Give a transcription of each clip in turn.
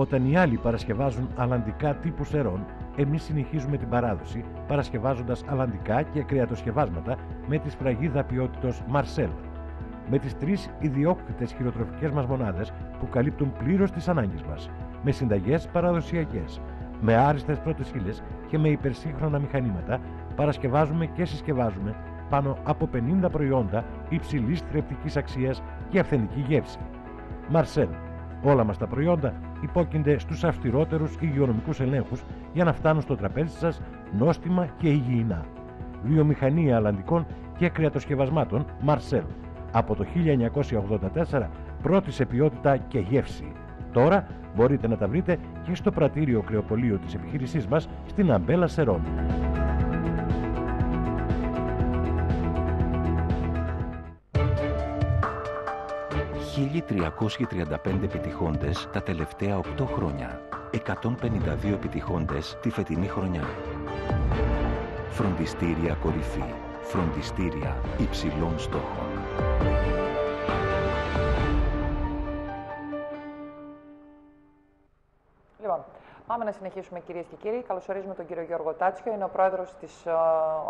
Όταν οι άλλοι παρασκευάζουν αλλαντικά τύπους σερών, εμείς συνεχίζουμε την παράδοση παρασκευάζοντας αλλαντικά και κρεατοσκευάσματα με τη σφραγίδα ποιότητος Marcel. Με τις τρεις ιδιόκτητες χειροτροφικές μας μονάδες που καλύπτουν πλήρως τις ανάγκες μας, με συνταγές παραδοσιακές, με άριστες πρώτες ύλε και με υπερσύγχρονα μηχανήματα, παρασκευάζουμε και συσκευάζουμε πάνω από 50 προϊόντα υψηλής θρεπτικής αξίας και αυθεντική γεύση. Marcel. Όλα μας τα προϊόντα υπόκεινται στους αυστηρότερους υγειονομικούς ελέγχους για να φτάνουν στο τραπέζι σας νόστιμα και υγιεινά. Βιομηχανία αλλαντικών και κρεατοσκευασμάτων Marcel. Από το 1984 πρώτη σε ποιότητα και γεύση. Τώρα μπορείτε να τα βρείτε και στο πρατήριο κρεοπολείο της επιχείρησής μας στην Αμπέλα Σερών. 1.335 επιτυχώντες τα τελευταία 8 χρόνια. 152 επιτυχώντες τη φετινή χρονιά. Φροντιστήρια κορυφή. Φροντιστήρια υψηλών στόχων. Πάμε να συνεχίσουμε κυρίες και κύριοι. Καλωσορίζουμε τον κύριο Γιώργο Τάτσιο, είναι ο πρόεδρος της uh,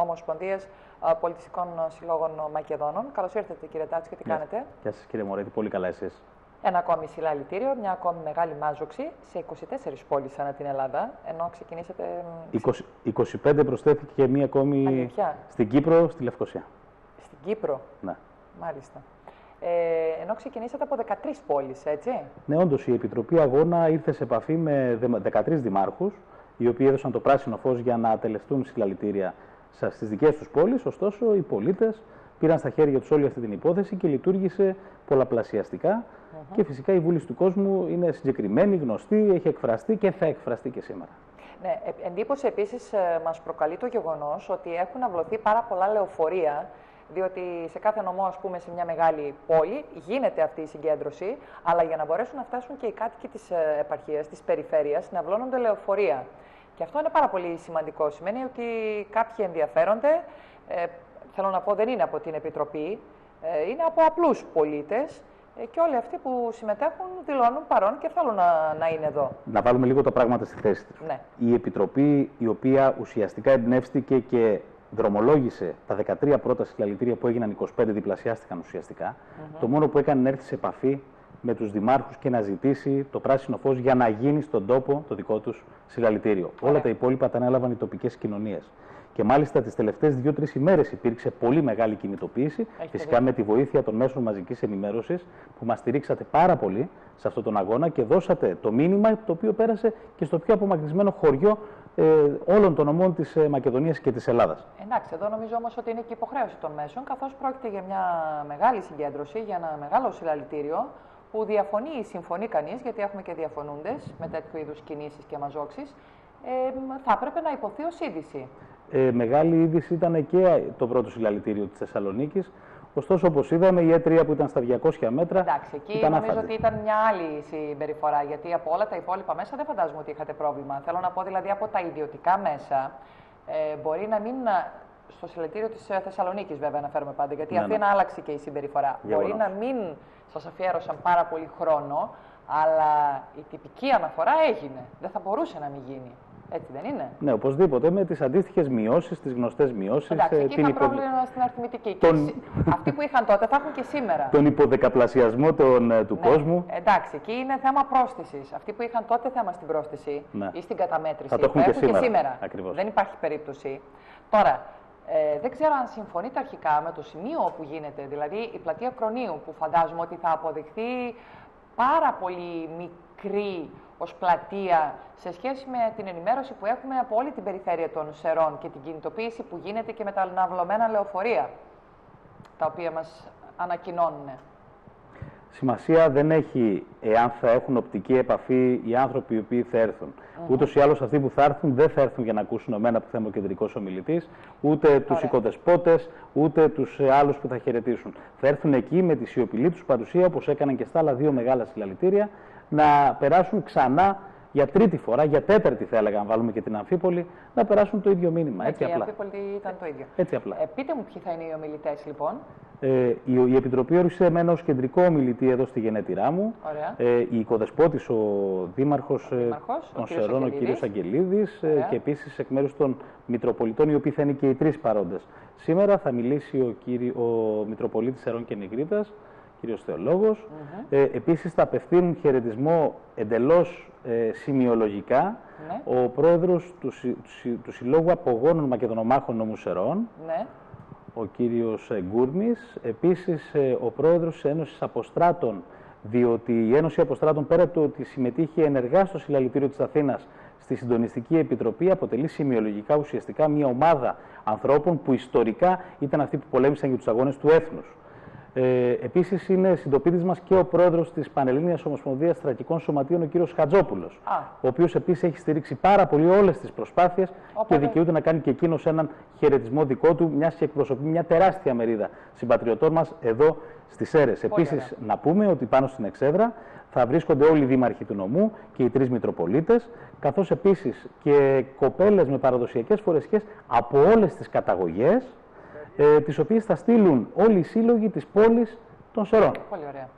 Ομοσπονδίας uh, Πολιτιστικών Συλλόγων Μακεδόνων. Καλώς ήρθατε κύριε Τάτσιο, τι κάνετε; Γεια σας κύριε Μωρέτη, πολύ καλά εσείς. Ένα ακόμη συλλαλητήριο, μια ακόμη μεγάλη μάζοξη σε 24 πόλεις ανά την Ελλάδα, ενώ ξεκινήσατε... 20, 25 προσθέθηκε και μία ακόμη Αλήθεια. στην Κύπρο, στη Λευκοσία. Στην Κύπρο. Ναι. Μάλιστα. Ε, ενώ ξεκινήσατε από 13 πόλεις, έτσι; Ναι, όντως η Επιτροπή Αγώνα ήρθε σε επαφή με 13 δημάρχους, οι οποίοι έδωσαν το πράσινο φως για να τελεστούν συλλαλητήρια στις δικές τους πόλεις, ωστόσο οι πολίτες πήραν στα χέρια τους όλη αυτή την υπόθεση και λειτουργήσε πολλαπλασιαστικά και φυσικά η βούληση του κόσμου είναι συγκεκριμένη, γνωστή, έχει εκφραστεί και θα εκφραστεί και σήμερα. Ναι, ε, εντύπωση επίσης ε, μας προκαλεί το γεγονός ότι έχουν αυλωθεί πάρα πολλά λεωφορεία διότι σε κάθε νομό, ας πούμε, σε μια μεγάλη πόλη γίνεται αυτή η συγκέντρωση, αλλά για να μπορέσουν να φτάσουν και οι κάτοικοι της ε, επαρχίας, της περιφέρειας, να αυλώνονται λεωφορεία. Και αυτό είναι πάρα πολύ σημαντικό. Σημαίνει ότι κάποιοι ενδιαφέρονται, ε, θέλω να πω δεν είναι από την Επιτροπή, ε, είναι από απλούς πολίτες, ε, και όλοι αυτοί που συμμετέχουν δηλώνουν παρόν και θέλουν να, να είναι εδώ. Να βάλουμε λίγο τα πράγματα στη θέση τους. Ναι. Η Επιτροπή, η οποία ουσιαστικά εμπνεύστηκε και δρομολόγησε τα 13 πρώτα συλλαλητήρια που έγιναν 25, διπλασιάστηκαν ουσιαστικά. Το μόνο που έκανε είναι έρθει σε επαφή με τους δημάρχους και να ζητήσει το πράσινο φως για να γίνει στον τόπο το δικό τους συλλαλητήριο. Όλα τα υπόλοιπα τα ανέλαβαν οι τοπικές κοινωνίες. Και μάλιστα τις τελευταίες δύο-τρεις ημέρες υπήρξε πολύ μεγάλη κινητοποίηση. φυσικά με τη βοήθεια των μέσων μαζικής ενημέρωσης που μας στηρίξατε πάρα πολύ σε αυτόν τον αγώνα και δώσατε το μήνυμα το οποίο πέρασε και στο πιο απομακρυσμένο χωριό ε, όλων των ομών της ε, Μακεδονίας και της Ελλάδας. Εντάξει, εδώ νομίζω όμως ότι είναι και υποχρέωση των μέσων, καθώς πρόκειται για μια μεγάλη συγκέντρωση, για ένα μεγάλο συλλαλητήριο που διαφωνεί ή συμφωνεί κανείς, γιατί έχουμε και διαφωνούντες με τέτοιου είδους κινήσεις και μαζόξεις, ε, θα έπρεπε να υποθεί ως είδηση. Ε, μεγάλη είδηση ήταν και το πρώτο συλλαλητήριο της Θεσσαλονίκης. Ωστόσο, όπως είδαμε, η ΕΤΡΙΑ που ήταν στα 200 μέτρα. Εντάξει, εκεί ήταν νομίζω άφαντη. ότι ήταν μια άλλη συμπεριφορά. Γιατί από όλα τα υπόλοιπα μέσα δεν φαντάζομαι ότι είχατε πρόβλημα. Θέλω να πω δηλαδή από τα ιδιωτικά μέσα ε, μπορεί να μην. Στο συλλαλητήριο της Θεσσαλονίκης, βέβαια, αναφέρομαι πάντα, γιατί Ναι, αυτή ναι. να άλλαξε και η συμπεριφορά. Γεγονός. Μπορεί να μην σας αφιέρωσαν πάρα πολύ χρόνο, αλλά η τυπική αναφορά έγινε. Δεν θα μπορούσε να μην γίνει. Έτσι δεν είναι; Ναι, οπωσδήποτε με τις αντίστοιχες μειώσεις, τις γνωστές μειώσεις. Εντάξει, εκεί είχαν πρόβλημα στην αριθμητική. Και Τον- σι- Αυτοί που είχαν τότε θα έχουν και σήμερα. τον υποδεκαπλασιασμό των, ε, του Ναι, κόσμου. Εντάξει, εκεί είναι θέμα πρόσθεση. Αυτοί που είχαν τότε θέμα στην πρόσθεση Ναι. ή στην καταμέτρηση Θα το έχουν και σήμερα. Ακριβώς. Δεν υπάρχει περίπτωση. Τώρα, ε, δεν ξέρω αν συμφωνείτε αρχικά με το σημείο που γίνεται, δηλαδή η πλατεία Κρονίου, που φαντάζομαι ότι θα αποδειχθεί πάρα πολύ μικρή ως πλατεία σε σχέση με την ενημέρωση που έχουμε από όλη την περιφέρεια των Σερών και την κινητοποίηση που γίνεται και με τα αναβλωμένα λεωφορεία, τα οποία μας ανακοινώνουν. Σημασία δεν έχει εάν θα έχουν οπτική επαφή οι άνθρωποι οι οποίοι θα έρθουν. Ούτως ή άλλως αυτοί που θα έρθουν δεν θα έρθουν για να ακούσουν εμένα που θα είμαι ο κεντρικός ομιλητής, ούτε τους Ωραία. οικοδεσπότε, ούτε τους άλλους που θα χαιρετήσουν. Θα έρθουν εκεί με τη σιωπηλή τους παρουσία, όπως έκαναν και στα άλλα δύο μεγάλα συλλαλητήρια, να περάσουν ξανά για τρίτη φορά, για τέταρτη θα έλεγα, αν βάλουμε και την Αμφίπολη, να περάσουν το ίδιο μήνυμα. Έτσι και η απλά. Αμφίπολη ήταν το ίδιο. Έτσι απλά. Ε, πείτε μου ποιοι θα είναι οι ομιλητές, λοιπόν. Ε, η, η Επιτροπή όρισε εμένα ως κεντρικό ομιλητή εδώ στη γενέτειρά μου. Ωραία. Ε, η οικοδεσπότης, ο Δήμαρχος, ε, Δήμαρχος, ο των κύριος Σερών, ο Αγγελίδης. κύριος Αγγελίδης ε, Ωραία. και επίσης εκ μέρους των Μητροπολιτών, οι οποίοι θα είναι και οι τρεις παρόντες. Σήμερα θα μιλήσει ο, κύρι, ο Μητροπολίτης Σερών και Νικρίτας, κύριος Θεολόγος. Ε, επίσης θα απευθύνουν χαιρετισμό εντελώς ε, σημειολογικά Ναι. ο πρόεδρος του, Συ- του, Συ- του Συλλόγου Απογόνων Μακεδονομάχων Νομού Σερών, Ναι. ο κύριος ε, Γκούρμης, επίσης ε, ο πρόεδρος της Ένωσης Αποστράτων, διότι η Ένωση Αποστράτων πέρα του ότι συμμετείχε ενεργά στο συλλαλητήριο της Αθήνας στη Συντονιστική Επιτροπή, αποτελεί σημειολογικά ουσιαστικά μια ομάδα ανθρώπων που ιστορικά ήταν αυτοί που πολέμησαν για τους αγώνες του έθνους. Ε, Επίσης, είναι συντοπίτη μας και ο πρόεδρος της Πανελλήνιας Ομοσπονδίας Στρατικών Σωματείων, ο κύριος Χατζόπουλος. Α. Ο οποίος επίσης έχει στηρίξει πάρα πολύ όλες τις προσπάθειες και Οπότε- δικαιούται να κάνει και εκείνος έναν χαιρετισμό δικό του, μιας και εκπροσωπεί μια τεράστια μερίδα συμπατριωτών μας εδώ στις αίρε. Επίσης, ωραία. να πούμε ότι πάνω στην Εξέδρα θα βρίσκονται όλοι οι δήμαρχοι του νομού και οι τρεις Μητροπολίτες, καθώς επίσης και κοπέλες με παραδοσιακές φορεσιές από όλες τις καταγωγές, ε, τις οποίες θα στείλουν όλοι οι σύλλογοι της πόλης των Σερών. Πολύ ωραία.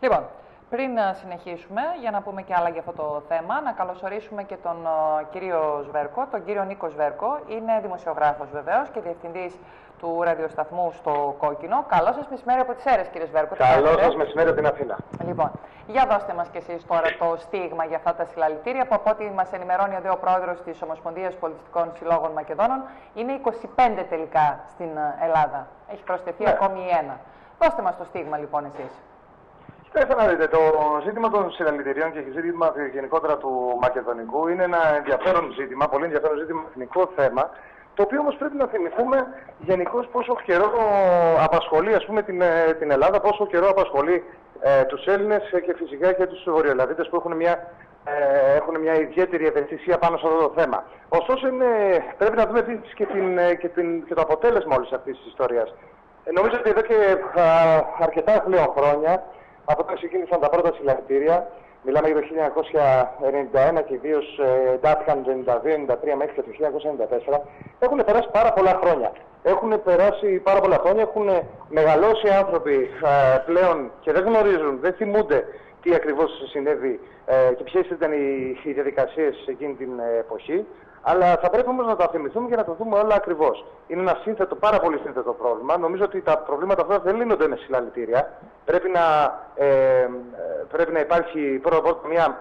Λοιπόν, πριν να συνεχίσουμε, για να πούμε και άλλα για αυτό το θέμα, να καλωσορίσουμε και τον ε, κύριο Σβέρκο, τον κύριο Νίκο Σβέρκο. Είναι δημοσιογράφος βεβαίως και διευθυντής του ραδιοσταθμού στο Κόκκινο. Καλό σας μεσημέρι από τις αίρες, κύριε Σβέρκο. Τι Καλό κάνετε; σας μεσημέρι από την Αθήνα. Λοιπόν, για δώστε μας κι εσείς τώρα το στίγμα για αυτά τα συλλαλητήρια που από ό,τι μας ενημερώνει εδώ ο πρόεδρος της Ομοσπονδίας Πολιτιστικών Συλλόγων Μακεδόνων είναι 25 τελικά στην ε, Ελλάδα. Έχει προσθεθεί Ναι. ακόμη η ένα. Δώστε μας το στίγμα λοιπόν εσείς. Κοιτάξτε να δείτε, το ζήτημα των συλλαλητηρίων και το ζήτημα γενικότερα του μακεδονικού είναι ένα ενδιαφέρον ζήτημα, πολύ ενδιαφέρον ζήτημα, εθνικό θέμα, το οποίο όμως πρέπει να θυμηθούμε γενικώς πόσο καιρό απασχολεί ας πούμε, την, ε, την Ελλάδα, πόσο καιρό απασχολεί ε, τους Έλληνες και φυσικά και τους Βορειοελλαδίτες που έχουν μια, ε, έχουν μια ιδιαίτερη ευαισθησία πάνω σε αυτό το θέμα. Ωστόσο, είναι, πρέπει να δούμε επίσης και, την, ε, και, την, και το αποτέλεσμα όλης αυτής της ιστορίας. Ε, νομίζω ότι εδώ και α, αρκετά πλέον χρόνια, από όταν ξεκίνησαν τα πρώτα συλλαλητήρια, μιλάμε για το 1991 και ιδίως ε, εντάθηκαν το 1992-1993 μέχρι και το 1994, έχουν περάσει πάρα πολλά χρόνια. Έχουν περάσει πάρα πολλά χρόνια, έχουν μεγαλώσει άνθρωποι ε, πλέον και δεν γνωρίζουν, δεν θυμούνται τι ακριβώς συνέβη ε, και ποιες ήταν οι, οι διαδικασίες εκείνη την ε, εποχή. Αλλά θα πρέπει όμως να τα θυμηθούμε και να το δούμε όλα ακριβώς. Είναι ένα σύνθετο, πάρα πολύ σύνθετο πρόβλημα. Νομίζω ότι τα προβλήματα αυτά δεν λύνονται με συλλαλητήρια. Πρέπει να, ε, ε, πρέπει να υπάρχει πρώτα απ' όλα μια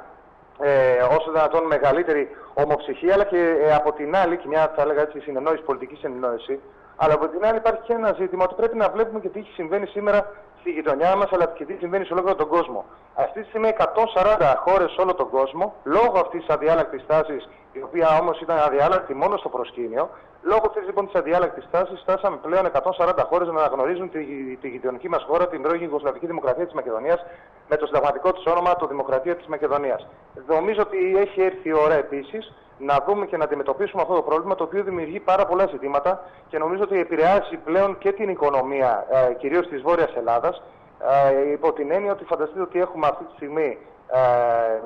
ε, όσο δυνατόν μεγαλύτερη ομοψυχία, αλλά και ε, από την άλλη, και μια θα έλεγα έτσι συνεννόηση, πολιτική συνεννόηση, αλλά από την άλλη υπάρχει και ένα ζήτημα ότι πρέπει να βλέπουμε και τι συμβαίνει σήμερα στη γειτονιά μας, αλλά και τι συμβαίνει σε ολόκληρο τον κόσμο. Αυτή τη στιγμή 140 χώρες σε όλο τον κόσμο, λόγω αυτής της αδιάλακτης τάσης, η οποία όμως ήταν αδιάλακτη μόνο στο προσκήνιο, λόγω αυτής λοιπόν της αδιάλακτης τάσης, φτάσαμε πλέον 140 χώρες να αναγνωρίζουν τη, τη γειτονική μας χώρα, την πρώην Ιουγκοσλαβική Δημοκρατία της Μακεδονίας, με το συνταγματικό της όνομα, το Δημοκρατία της Μακεδονίας. Νομίζω ότι έχει έρθει η ώρα επίσης να δούμε και να αντιμετωπίσουμε αυτό το πρόβλημα το οποίο δημιουργεί πάρα πολλά ζητήματα και νομίζω ότι επηρεάζει πλέον και την οικονομία ε, κυρίως της Βόρειας Ελλάδας ε, υπό την έννοια ότι φανταστείτε ότι έχουμε αυτή τη στιγμή ε,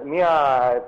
μια,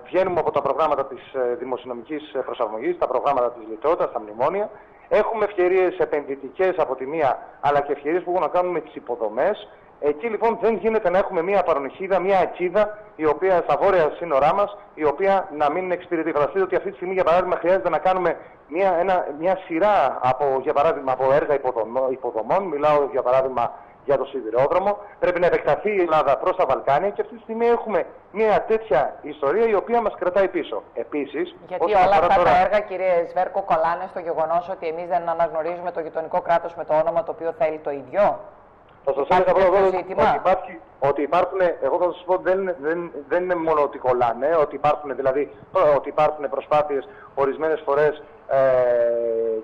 βγαίνουμε από τα προγράμματα της ε, δημοσιονομικής προσαρμογής, τα προγράμματα της λιτότητας, τα μνημόνια Έχουμε ευκαιρίες επενδυτικές από τη μία, αλλά και ευκαιρίες που έχουν να κάνουν με τις υποδομές. Εκεί λοιπόν δεν γίνεται να έχουμε μια παρονυχίδα, μια ακίδα, η οποία στα βόρεια σύνορά μας, η οποία να μην εξυπηρετεί. Φανταστείτε ότι αυτή τη στιγμή, για παράδειγμα, χρειάζεται να κάνουμε μια, ένα, μια σειρά από, για παράδειγμα, από έργα υποδομών, υποδομών. Μιλάω για παράδειγμα για το σιδηρόδρομο. Πρέπει να επεκταθεί η Ελλάδα προς τα Βαλκάνια και αυτή τη στιγμή έχουμε μια τέτοια ιστορία η οποία μας κρατάει πίσω. Επίσης, Γιατί όλα αυτά τα έργα, κύριε Σβέρκο, κολλάνε στο γεγονός ότι εμείς δεν αναγνωρίζουμε το γειτονικό κράτος με το όνομα το οποίο θέλει το ίδιο; Θα σας Υπάρχει έλεγα πρώτα τέτοιο ότι, ζήτημα; υπάρχει, ότι υπάρχουν, εγώ θα σας πω δεν, δεν, δεν είναι μόνο ότι κολλάνε, ότι υπάρχουν δηλαδή ότι υπάρχουν προσπάθειες ορισμένες φορές ε,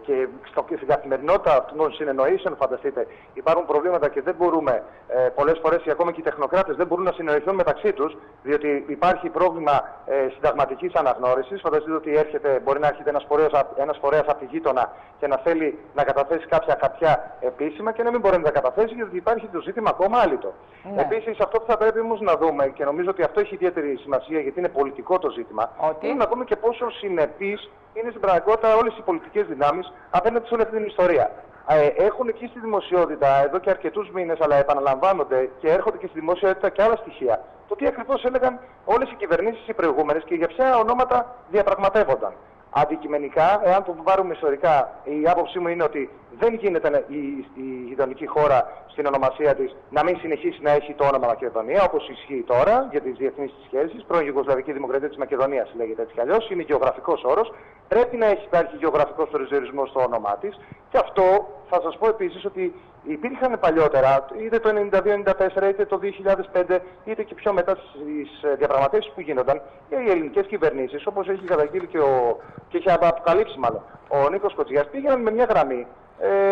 και στο, στην καθημερινότητα των συνεννοήσεων, φανταστείτε, υπάρχουν προβλήματα και δεν μπορούμε, ε, πολλές φορές ακόμα και οι τεχνοκράτες δεν μπορούν να συνοηθούν μεταξύ τους, διότι υπάρχει πρόβλημα ε, συνταγματικής αναγνώρισης. Φανταστείτε ότι έρχεται, μπορεί να έρχεται ένας φορέας ένας φορέας από τη γείτονα και να θέλει να καταθέσει κάποια χαρτιά επίσημα και να μην μπορεί να τα καταθέσει γιατί υπάρχει το ζήτημα ακόμα άλυτο. Ναι. Επίσης, αυτό που θα πρέπει όμως να δούμε και νομίζω ότι αυτό έχει ιδιαίτερη σημασία γιατί είναι πολιτικό το ζήτημα, Ότι; είναι να δούμε και πόσο συνεπείς είναι στην πραγματικότητα όλες οι πολιτικές δυνάμεις απέναντι σε όλη αυτή την ιστορία. ε, έχουν εκεί στη δημοσιότητα εδώ και αρκετούς μήνες, αλλά επαναλαμβάνονται και έρχονται και στη δημοσιότητα και άλλα στοιχεία. Το τι ακριβώς έλεγαν όλες οι κυβερνήσεις οι προηγούμενες και για ποια ονόματα διαπραγματεύονταν. Αντικειμενικά, εάν το πάρουμε ιστορικά, η άποψή μου είναι ότι δεν γίνεται η, η γειτονική χώρα στην ονομασία της να μην συνεχίσει να έχει το όνομα Μακεδονία, όπως ισχύει τώρα για τις διεθνείς σχέσεις. Πρώην Ιουγκοσλαβική Δημοκρατία της Μακεδονίας λέγεται έτσι κι αλλιώς. Είναι γεωγραφικός όρος. Πρέπει να έχει υπάρχει γεωγραφικός προσδιορισμό στο όνομά της. Και αυτό θα σας πω επίσης ότι υπήρχαν παλιότερα, είτε το 1992-1994, είτε το 2005, είτε και πιο μετά στις ε, διαπραγματεύσεις που γίνονταν, και οι ελληνικές κυβερνήσεις, όπως έχει καταγγείλει και, ο, και έχει αποκαλύψει μάλλον ο Νίκος Κοτσιάς, πήγαιναν με μια γραμμή ε,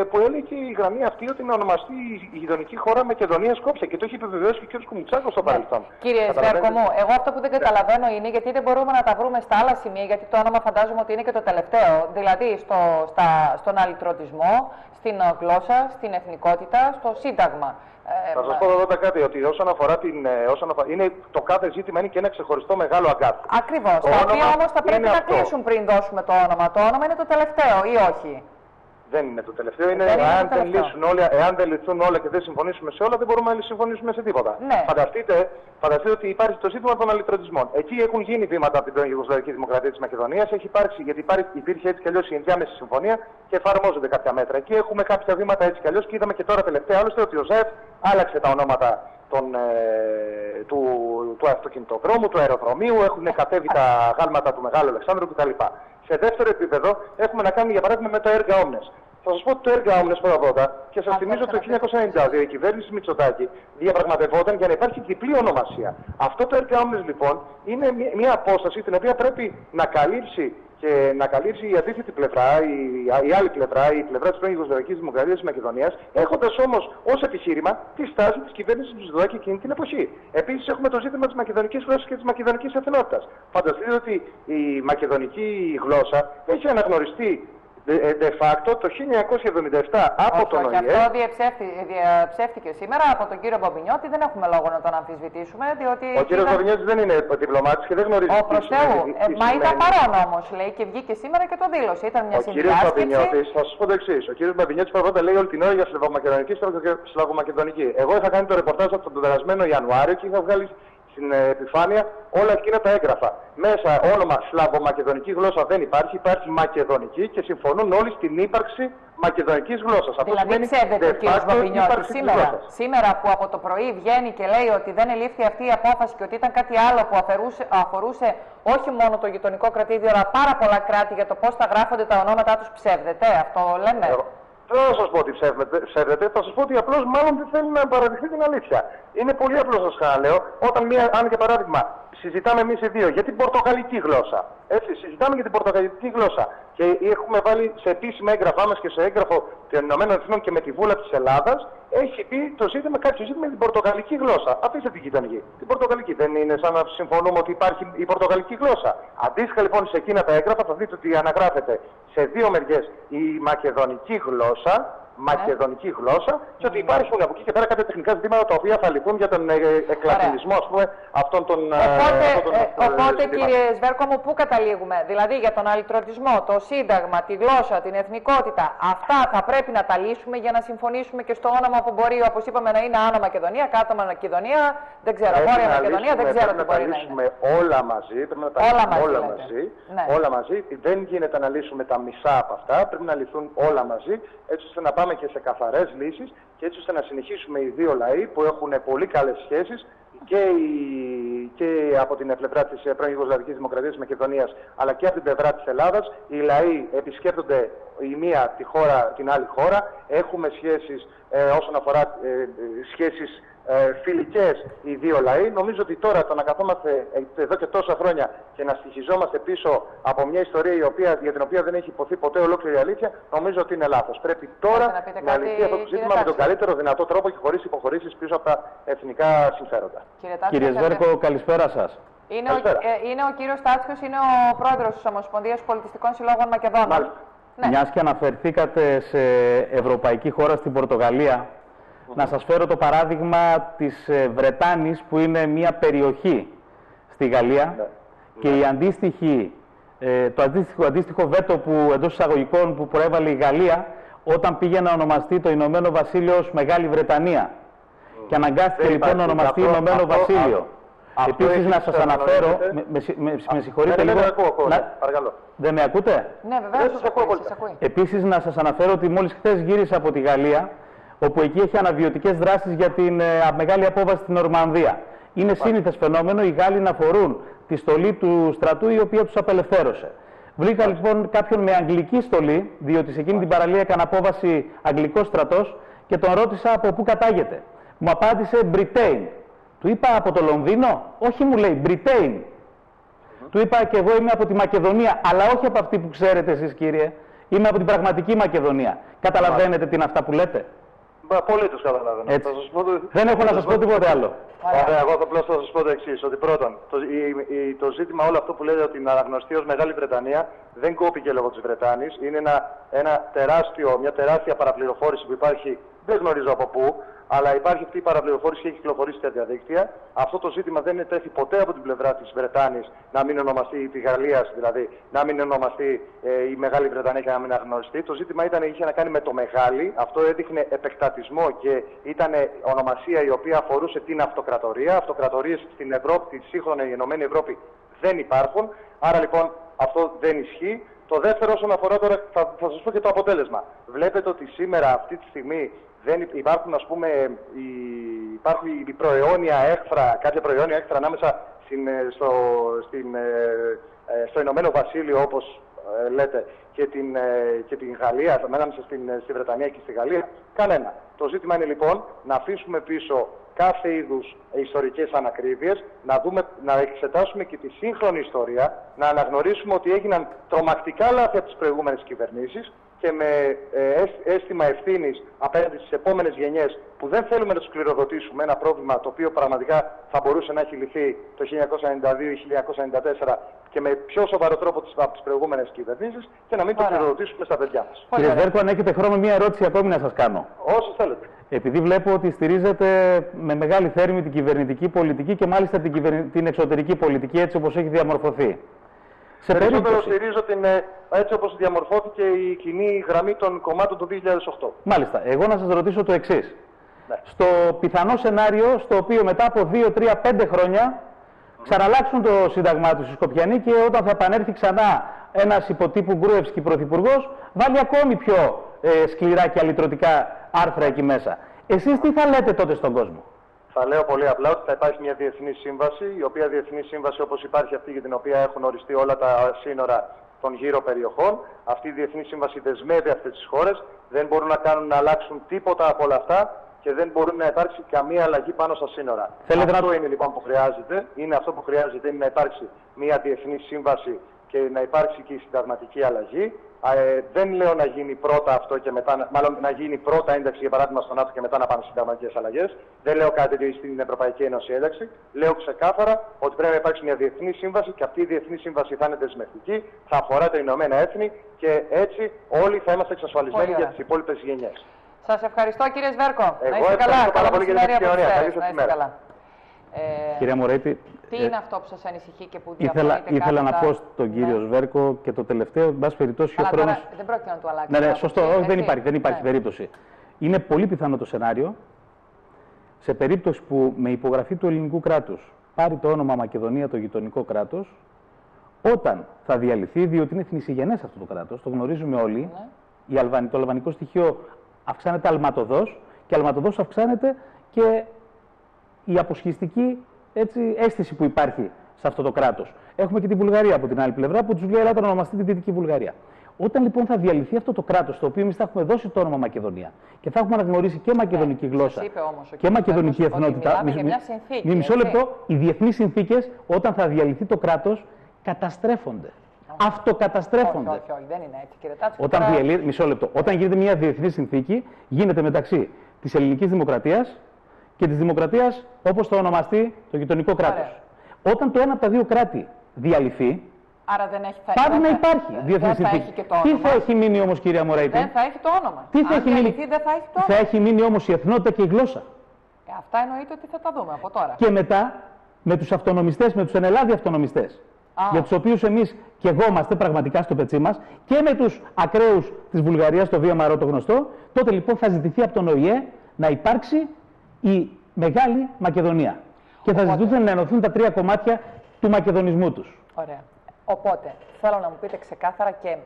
που έλεγε η γραμμή αυτή ότι να ονομαστεί η γειτονική χώρα Μακεδονία Σκόπια και το έχει επιβεβαιώσει και ο κ. Κουμουτσάκο στο ναι. παρελθόν. Κύριε Σβέρκο μου, εγώ αυτό που δεν καταλαβαίνω είναι γιατί δεν μπορούμε να τα βρούμε στα άλλα σημεία, γιατί το όνομα φαντάζομαι ότι είναι και το τελευταίο. Δηλαδή στο, στα, στον αλυτρωτισμό, στην γλώσσα, στην εθνικότητα, στο Σύνταγμα. Ε, θα σας πω εδώ κάτι, ότι όσον αφορά την. Ε, όσον αφορά, είναι, το κάθε ζήτημα είναι και ένα ξεχωριστό μεγάλο αγκάθι. Ακριβώς. Τα οποία όμως θα πρέπει να κλείσουν πριν δώσουμε το όνομα. Το όνομα είναι το τελευταίο ή όχι; Δεν είναι το τελευταίο. Είναι, δεν εάν, δεν λύσουν όλα, εάν δεν λυθούν όλα και δεν συμφωνήσουμε σε όλα, δεν μπορούμε να συμφωνήσουμε σε τίποτα. Ναι. Φανταστείτε, φανταστείτε ότι υπάρχει το ζήτημα των αλυτρωτισμών. Εκεί έχουν γίνει βήματα από την πρώην Ιουγκοσλαβική Δημοκρατία της Μακεδονίας. Έχει υπάρξει, γιατί υπάρχει, υπήρχε έτσι κι αλλιώς η ενδιάμεση συμφωνία και εφαρμόζονται κάποια μέτρα. Εκεί έχουμε κάποια βήματα έτσι κι αλλιώς και είδαμε και τώρα τελευταία άλλωστε ότι ο ΖΕΦ άλλαξε τα ονόματα των, ε, του, του αυτοκινητοδρόμου, του αεροδρομίου, έχουν κατέβει τα γάλματα του Μεγάλου Αλεξάνδρου κτλ. Σε δεύτερο επίπεδο έχουμε να κάνουμε για παράδειγμα με το έργα Όμνε. Θα σας πω ότι το έργα Όμνε πρώτα πρώτα και σας θυμίζω το 1992 η κυβέρνηση Μητσοτάκη διαπραγματευόταν για να υπάρχει διπλή ονομασία. Αυτό το έργα Όμνε λοιπόν είναι μια απόσταση την οποία πρέπει να καλύψει και να καλύψει η αντίθετη πλευρά, η, η άλλη πλευρά, η πλευρά της πρώην Ιουγκοσλαβικής Δημοκρατίας της Μακεδονίας, έχοντας όμως ως επιχείρημα τη στάση της κυβέρνησης του Μητσοτάκη εκείνη την εποχή. Επίσης έχουμε το ζήτημα της μακεδονικής γλώσσας και της μακεδονικής εθνότητας. Φανταστείτε ότι η μακεδονική γλώσσα έχει αναγνωριστεί ε, de facto το 1977 από τον ΟΗΕ. Και αυτό διαψεύτηκε σήμερα από τον κύριο Μπομπινιώτη. Δεν έχουμε λόγο να τον αμφισβητήσουμε. Διότι ο κύριος ήταν... Μπομπινιώτης δεν είναι διπλωμάτης και δεν γνωρίζει. Ο προ Θεού. Ε, μα ήταν παρόν όμως, λέει, και βγήκε σήμερα και το δήλωσε. Ήταν μια συνδιάσκεψη. Ο κύριος Μπομπινιώτης, θα σας πω το εξής. Ο κύριος Μπομπινιώτης πρώτα λέει όλη την ώρα για Σλαβομακεδονική και Σλαβομακεδονική. Εγώ είχα κάνει το ρεπορτάζ από τον περασμένο Ιανουάριο και είχα βγάλει στην ε, επιφάνεια όλα εκείνα τα έγγραφα. Μέσα όνομα σλαβομακεδονική γλώσσα δεν υπάρχει, υπάρχει μακεδονική και συμφωνούν όλοι στην ύπαρξη μακεδονικής γλώσσας. Αυτό δηλαδή ξέρετε ο κ. Βαπινιώτης σήμερα, σήμερα που από το πρωί βγαίνει και λέει ότι δεν ελήφθη αυτή η απόφαση και ότι ήταν κάτι άλλο που αφορούσε, αφορούσε όχι μόνο το γειτονικό κρατήδιο αλλά πάρα πολλά κράτη για το πώς θα γράφονται τα ονόματά τους ψεύδεται. Αυτό λέμε. Δεν θα σας πω ότι ψεύδεται, θα σας πω ότι απλώς μάλλον δεν θέλει να παραδειχθεί την αλήθεια. Είναι πολύ απλό σας ξαναλέω, όταν μία, αν για παράδειγμα συζητάμε εμείς οι δύο για την πορτογαλική γλώσσα. Έτσι, συζητάμε για την πορτογαλική γλώσσα. Και έχουμε βάλει σε επίσημα έγγραφά μας και σε έγγραφο των Ηνωμένων Εθνών και με τη Βούλα της Ελλάδας, έχει πει το ζήτημα κάποιο ζήτημα με την πορτογαλική γλώσσα. Αφήστε την γειτονική. Την πορτογαλική. Δεν είναι σαν να συμφωνούμε ότι υπάρχει η πορτογαλική γλώσσα. Αντίστοιχα λοιπόν σε εκείνα τα έγγραφα θα δείτε ότι αναγράφεται σε δύο μεριές η μακεδονική γλώσσα μακεδονική γλώσσα και ότι υπάρχουν από εκεί και πέρα κάποια τεχνικά ζητήματα τα οποία θα λυθούν για τον ε, εκλατινισμό ας πούμε, αυτών των. Ε, οπότε, αυτών των, ε, οπότε κύριε Σβέρκο μου, πού καταλήγουμε; Δηλαδή για τον αλυτρωτισμό, το Σύνταγμα, τη γλώσσα, την εθνικότητα, αυτά θα πρέπει να τα λύσουμε για να συμφωνήσουμε και στο όνομα που μπορεί, όπως είπαμε, να είναι Άνω Μακεδονία, Κάτω Μακεδονία, δεν ξέρω, Βόρεια Μακεδονία, δεν ξέρω τι μπορεί να είναι. όλα μαζί, πρέπει να τα όλα μαζί. Όλα μαζί, ναι. όλα μαζί. Δεν γίνεται να λύσουμε τα μισά από αυτά, πρέπει να λυθούν όλα μαζί, έτσι ώστε να πάμε πάμε και σε καθαρές λύσεις και έτσι ώστε να συνεχίσουμε οι δύο λαοί που έχουν πολύ καλές σχέσεις και, η, και από την πλευρά της πρώην Ιουγκοσλαβικής Δημοκρατίας της Μακεδονίας αλλά και από την πλευρά της Ελλάδας. Οι λαοί επισκέπτονται η μία τη χώρα, την άλλη χώρα. Έχουμε σχέσεις ε, όσον αφορά ε, σχέσεις ε, φιλικές οι δύο λαοί. Νομίζω ότι τώρα το να καθόμαστε εδώ και τόσα χρόνια και να στοιχιζόμαστε πίσω από μια ιστορία η οποία, για την οποία δεν έχει υποθεί ποτέ ολόκληρη αλήθεια, νομίζω ότι είναι λάθος. Πρέπει τώρα να, να λυθεί αυτό το ζήτημα με τον καλύτερο δυνατό τρόπο και χωρίς υποχωρήσεις πίσω από τα εθνικά συμφέροντα. Κύριε, Κύριε καλησπέρα σας. Είναι, ο, ε, είναι ο κύριος Τάτσιος, είναι ο πρόεδρος της Ομοσπονδίας Πολιτιστικών Συλλόγων Μακεδόνων. Ναι. Μιας και αναφερθήκατε σε ευρωπαϊκή χώρα στην Πορτογαλία, να σας φέρω το παράδειγμα της ε, Βρετάνης που είναι μια περιοχή στη Γαλλία ναι. και η αντίστοιχη, ε, το αντίστοιχο, αντίστοιχο βέτο που εντός εισαγωγικών που προέβαλε η Γαλλία όταν πήγε να ονομαστεί το Ηνωμένο Βασίλειο ως Μεγάλη Βρετανία. Και αναγκάστηκε Δεν λοιπόν να υπάρχει. ονομαστεί Αυτό- Ηνωμένο αυτό- Βασίλειο. αυτό Επίσης εσείς να σας το αναφέρω, αναγνωρίζετε. με, με, συ- με, με συγχωρείτε Ναι, ναι, λίγο, ναι, ακούω, ακούω, να- ναι, παρακαλώ. δεν με ακούτε; Ναι, βεβαίω. Δεν σας ακούω πολύ. ακούει. Επίσης να σας αναφέρω ότι μόλις χθες γύρισα από τη Γαλλία, όπου εκεί έχει αναβιωτικές δράσεις για την ε, μεγάλη απόβαση στην Ορμανδία. Είναι σύνηθες φαινόμενο οι Γάλλοι να φορούν τη στολή του στρατού η οποία τους απελευθέρωσε. Βρήκα λοιπόν κάποιον με αγγλική στολή, διότι σε εκείνη την παραλία έκανε απόβαση αγγλικός στρατός και τον ρώτησα από πού κατάγεται. Μου απάντησε Britain. Του είπα από το Λονδίνο; Όχι μου λέει Britain. Του είπα και εγώ είμαι από τη Μακεδονία, αλλά όχι από αυτή που ξέρετε εσείς κύριε. Είμαι από την πραγματική Μακεδονία. Καταλαβαίνετε τι είναι αυτά που λέτε; Πολύ του καταλαβαίνω. Έτσι. Θα σας πω το- Δεν έχω να σας πω τίποτε άλλο. Ωραία, εγώ απλώ θα σας πω το εξής: Ότι πρώτον, το, η- η- το ζήτημα όλο αυτό που λέτε ότι να αναγνωστεί ως Μεγάλη Βρετανία δεν κόπηκε λόγω της Βρετάνης. Είναι ένα, ένα τεράστιο, μια τεράστια παραπληροφόρηση που υπάρχει, δεν γνωρίζω από πού, αλλά υπάρχει αυτή η παραπληροφόρηση και έχει κυκλοφορήσει στα διαδίκτυα. Αυτό το ζήτημα δεν τέθη ποτέ από την πλευρά της Βρετάνης να μην ονομαστεί, της Γαλλίας δηλαδή, να μην ονομαστεί ε, η Μεγάλη Βρετανία και να μην αναγνωριστεί. Το ζήτημα ήταν, είχε να κάνει με το Μεγάλη. Αυτό έδειχνε επεκτατισμό και ήταν ονομασία η οποία αφορούσε την αυτοκρατορία. Αυτοκρατορίες στην Ευρώπη, τη σύγχρονη Ενωμένη Ευρώπη δεν υπάρχουν. Άρα λοιπόν αυτό δεν ισχύει. Το δεύτερο, όσον αφορά τώρα, θα, θα σας πω και το αποτέλεσμα. Βλέπετε ότι σήμερα, αυτή τη στιγμή, δεν υ- υπάρχουν, ας πούμε, οι, υπάρχουν οι προαιώνια έχθρα, κάποια προαιώνια έχθρα ανάμεσα στην, ε, στο, στην, ε, ε, στο Ηνωμένο Βασίλειο, όπως ε, λέτε, και την, ε, και την Γαλλία, ανάμεσα στην, ε, στη Βρετανία και στη Γαλλία. Κανένα. Το ζήτημα είναι λοιπόν να αφήσουμε πίσω κάθε είδους ιστορικές ανακρίβειες, να, δούμε, να εξετάσουμε και τη σύγχρονη ιστορία, να αναγνωρίσουμε ότι έγιναν τρομακτικά λάθη από τις προηγούμενες κυβερνήσεις και με ε, αίσθ- αίσθημα ευθύνης απέναντι στις επόμενες γενιές που δεν θέλουμε να τους κληροδοτήσουμε ένα πρόβλημα το οποίο πραγματικά θα μπορούσε να έχει λυθεί το 1992 ή 1994 και με πιο σοβαρό τρόπο τις- από τις προηγούμενες κυβερνήσεις και να μην το Ωραία. κληροδοτήσουμε στα παιδιά μας. Πολύ Κύριε ωραία. Βέρκο, αν έχετε χρόνο, μία ερώτηση ακόμη να σας κάνω. Όσο θέλετε. Επειδή βλέπω ότι στηρίζετε με μεγάλη θέρμη την κυβερνητική πολιτική και μάλιστα την, κυβερνη- την εξωτερική πολιτική έτσι όπως έχει διαμορφωθεί. Σε Περισσότερο περίπτωση, στηρίζω την, ε, έτσι όπως διαμορφώθηκε η κοινή γραμμή των κομμάτων του 2008. μάλιστα, εγώ να σας ρωτήσω το εξής. Ναι. Στο πιθανό σενάριο, στο οποίο μετά από 2, 3, 5 χρόνια ξαναλλάξουν το σύνταγμά τους οι Σκοπιανοί και όταν θα επανέλθει ξανά ένας υποτύπου Γκρούευσκι πρωθυπουργός, βάλει ακόμη πιο ε, σκληρά και αλυτρωτικά άρθρα εκεί μέσα. Εσείς τι θα λέτε τότε στον κόσμο; Θα λέω πολύ απλά ότι θα υπάρχει μια διεθνή σύμβαση, η οποία διεθνή σύμβαση όπως υπάρχει αυτή για την οποία έχουν οριστεί όλα τα σύνορα των γύρω περιοχών. Αυτή η διεθνή σύμβαση δεσμεύει αυτές τις χώρες, δεν μπορούν να κάνουν να αλλάξουν τίποτα από όλα αυτά και δεν μπορεί να υπάρξει καμία αλλαγή πάνω στα σύνορα. Θέλετε αυτό να- είναι λοιπόν που χρειάζεται. Είναι αυτό που χρειάζεται είναι να υπάρξει μια διεθνή σύμβαση και να υπάρξει και η συνταγματική αλλαγή. Α, Ε, δεν λέω να γίνει πρώτα αυτό και μετά, να- μάλλον να γίνει πρώτα ένταξη για παράδειγμα στον ΝΑΤΟ και μετά να πάνε συνταγματικές αλλαγές. Δεν λέω κάτι τέτοιο στην Ευρωπαϊκή Ένωση ένταξη. Λέω ξεκάθαρα ότι πρέπει να υπάρξει μια διεθνή σύμβαση και αυτή η διεθνή σύμβαση θα είναι δεσμευτική, θα αφορά τα Ηνωμένα Έθνη και έτσι όλοι θα είμαστε εξασφαλισμένοι Πολύ για ωραία. τις υπόλοιπες γενιές. Σας ευχαριστώ κύριε Σβέρκο. Εγώ να είστε καλά. ευχαριστώ πάρα Καλό πολύ για την μεσημέρι από επικοινωνία. τις Καλή Σέρες. σας Να είστε ημέρα. καλά. Ε, Κυρία Μωρέτη, τι ε, είναι αυτό που σας ανησυχεί και που ήθελα, διαφωνείτε ήθελα να κάθετα; πω στον κύριο Ναι. Σβέρκο και το τελευταίο, εν πάση περιπτώσει, ο Αλλά χρόνος... τώρα δεν πρόκειται να του αλλάξει. Ναι, την ναι, άποψη, σωστό. Όχι, δεν έτσι; υπάρχει, δεν υπάρχει Ναι. περίπτωση. Είναι πολύ πιθανό το σενάριο σε περίπτωση που με υπογραφή του ελληνικού κράτους πάρει το όνομα Μακεδονία το γειτονικό κράτος, όταν θα διαλυθεί, διότι είναι θνησιγενές αυτό το κράτος, το γνωρίζουμε όλοι, Ναι. η Αλβανη, το αλβανικό στοιχείο αυξάνεται αλματοδός και αλματοδός αυξάνεται και η αποσχιστική έτσι, αίσθηση που υπάρχει σε αυτό το κράτος. Έχουμε και τη Βουλγαρία από την άλλη πλευρά που τους λέει: Ελάτε να ονομαστεί την Δυτική Βουλγαρία. Όταν λοιπόν θα διαλυθεί αυτό το κράτος, το οποίο εμείς θα έχουμε δώσει το όνομα Μακεδονία και θα έχουμε αναγνωρίσει και μακεδονική Ναι, γλώσσα σας είπε όμως ο και κύριος μακεδονική Βέρκος ότι εθνότητα. μιλάμε μισό- για μια συνθήκη, μη- μισό έτσι. λεπτό. Οι διεθνείς συνθήκες, όταν θα διαλυθεί το κράτος, καταστρέφονται. Αυτοκαταστρέφονται. Όχι, όχι, όχι, δεν είναι έτσι κύριε Τάτσο. Όταν Τώρα- διαλύει, μισό λεπτό. Όταν γίνεται μια διεθνή συνθήκη, γίνεται μεταξύ της ελληνικής δημοκρατίας και της δημοκρατίας όπως το ονομαστεί το γειτονικό κράτος. Ωραία. Όταν το ένα από τα δύο κράτη διαλυθεί, Άρα δεν έχει θα... πάλι δεν να θα- υπάρχει δεν διεθνή θα συνθήκη. έχει και το Τι όνομα. θα έχει μείνει όμως, κυρία Μωρέιτη, Δεν θα έχει το όνομα. τι θα Αν έχει μείνει, διαλυθεί, δεν θα έχει το θα όνομα. έχει μείνει όμως η εθνότητα και η γλώσσα. Ε, αυτά εννοείται ότι θα τα δούμε από τώρα. Και μετά με τους αυτονομιστές, με τους ενελάδη αυτονομιστές. για τους οποίους εμείς και εγώ είμαστε πραγματικά στο πετσί μας, και με τους ακραίους της Βουλγαρίας, το βία μαρό το γνωστό, τότε λοιπόν θα ζητηθεί από τον ΟΗΕ να υπάρξει η Μεγάλη Μακεδονία. Και θα Οπότε- ζητούσαν να ενωθούν τα τρία κομμάτια του μακεδονισμού τους. Ωραία. Οπότε, θέλω να μου πείτε ξεκάθαρα και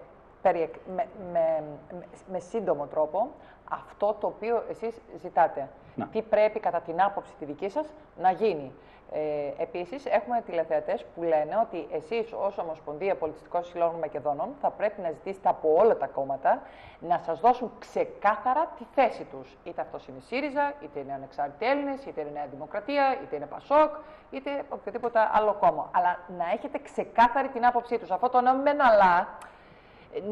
περιεκ- με, με, με, με σύντομο τρόπο αυτό το οποίο εσείς ζητάτε. Να. Τι πρέπει κατά την άποψη τη δική σας να γίνει. Ε, επίσης, έχουμε τηλεθεατές που λένε ότι εσείς ως Ομοσπονδία Πολιτιστικών Συλλόγων Μακεδόνων θα πρέπει να ζητήσετε από όλα τα κόμματα να σας δώσουν ξεκάθαρα τη θέση τους. Είτε αυτός είναι η ΣΥΡΙΖΑ, είτε είναι Ανεξάρτητοι Έλληνες, είτε είναι Νέα Δημοκρατία, είτε είναι ΠΑΣΟΚ, είτε οποιοδήποτε άλλο κόμμα. Αλλά να έχετε ξεκάθαρη την άποψή τους. Αυτό το να μεν αλλά,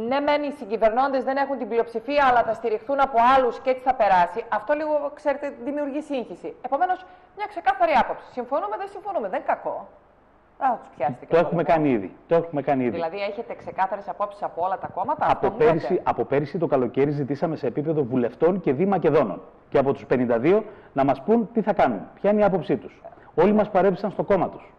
ναι, μεν οι συγκυβερνώντες δεν έχουν την πλειοψηφία, αλλά θα στηριχθούν από άλλους και έτσι θα περάσει. Αυτό λίγο, ξέρετε, δημιουργεί σύγχυση. Επομένως, μια ξεκάθαρη άποψη. Συμφωνούμε, δεν συμφωνούμε. Δεν είναι κακό. Δεν θα τους πιάσετε και Το το έχουμε λαιμό. κάνει ήδη. Το έχουμε κάνει ήδη. Δηλαδή, έχετε ξεκάθαρες απόψεις από όλα τα κόμματα. Από αυτό μου λέτε. πέρυσι, από πέρυσι το καλοκαίρι ζητήσαμε σε επίπεδο βουλευτών και δι Μακεδόνων. Και από τους 52 να μας πούν τι θα κάνουν, ποια είναι η άποψή τους. Όλοι μας παρέψαν στο κόμμα τους.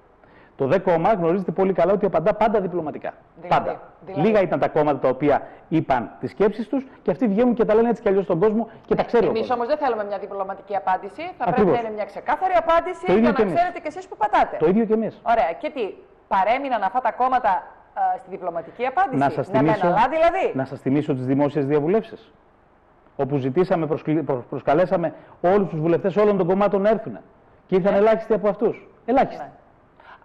Το ΔΕ κόμμα γνωρίζετε πολύ καλά ότι απαντά πάντα διπλωματικά. Δηλαδή, πάντα. δηλαδή. Λίγα ήταν τα κόμματα τα οποία είπαν τις σκέψεις τους και αυτοί βγαίνουν και τα λένε έτσι κι αλλιώς στον κόσμο και τα ξέρει ο Εμείς κόσμος. όμως δεν θέλουμε μια διπλωματική απάντηση. Θα Ακριβώς. πρέπει να είναι μια ξεκάθαρη απάντηση Το ίδιο για και να εμείς. ξέρετε κι εσείς που πατάτε. Το ίδιο και εμείς. Ωραία. Και τι, παρέμειναν αυτά τα κόμματα α, στη διπλωματική απάντηση; Να σας ναι, μεν, θυμίσω, αλλά δηλαδή; να σας θυμίσω τις δημόσιες διαβουλεύσεις. Όπου ζητήσαμε, προσκλη- προ- προσκαλέσαμε όλους τους βουλευτές όλων των κομμάτων να έρθουν. Και ήρθαν ελάχιστοι από αυτούς. Ελάχιστοι. Ναι.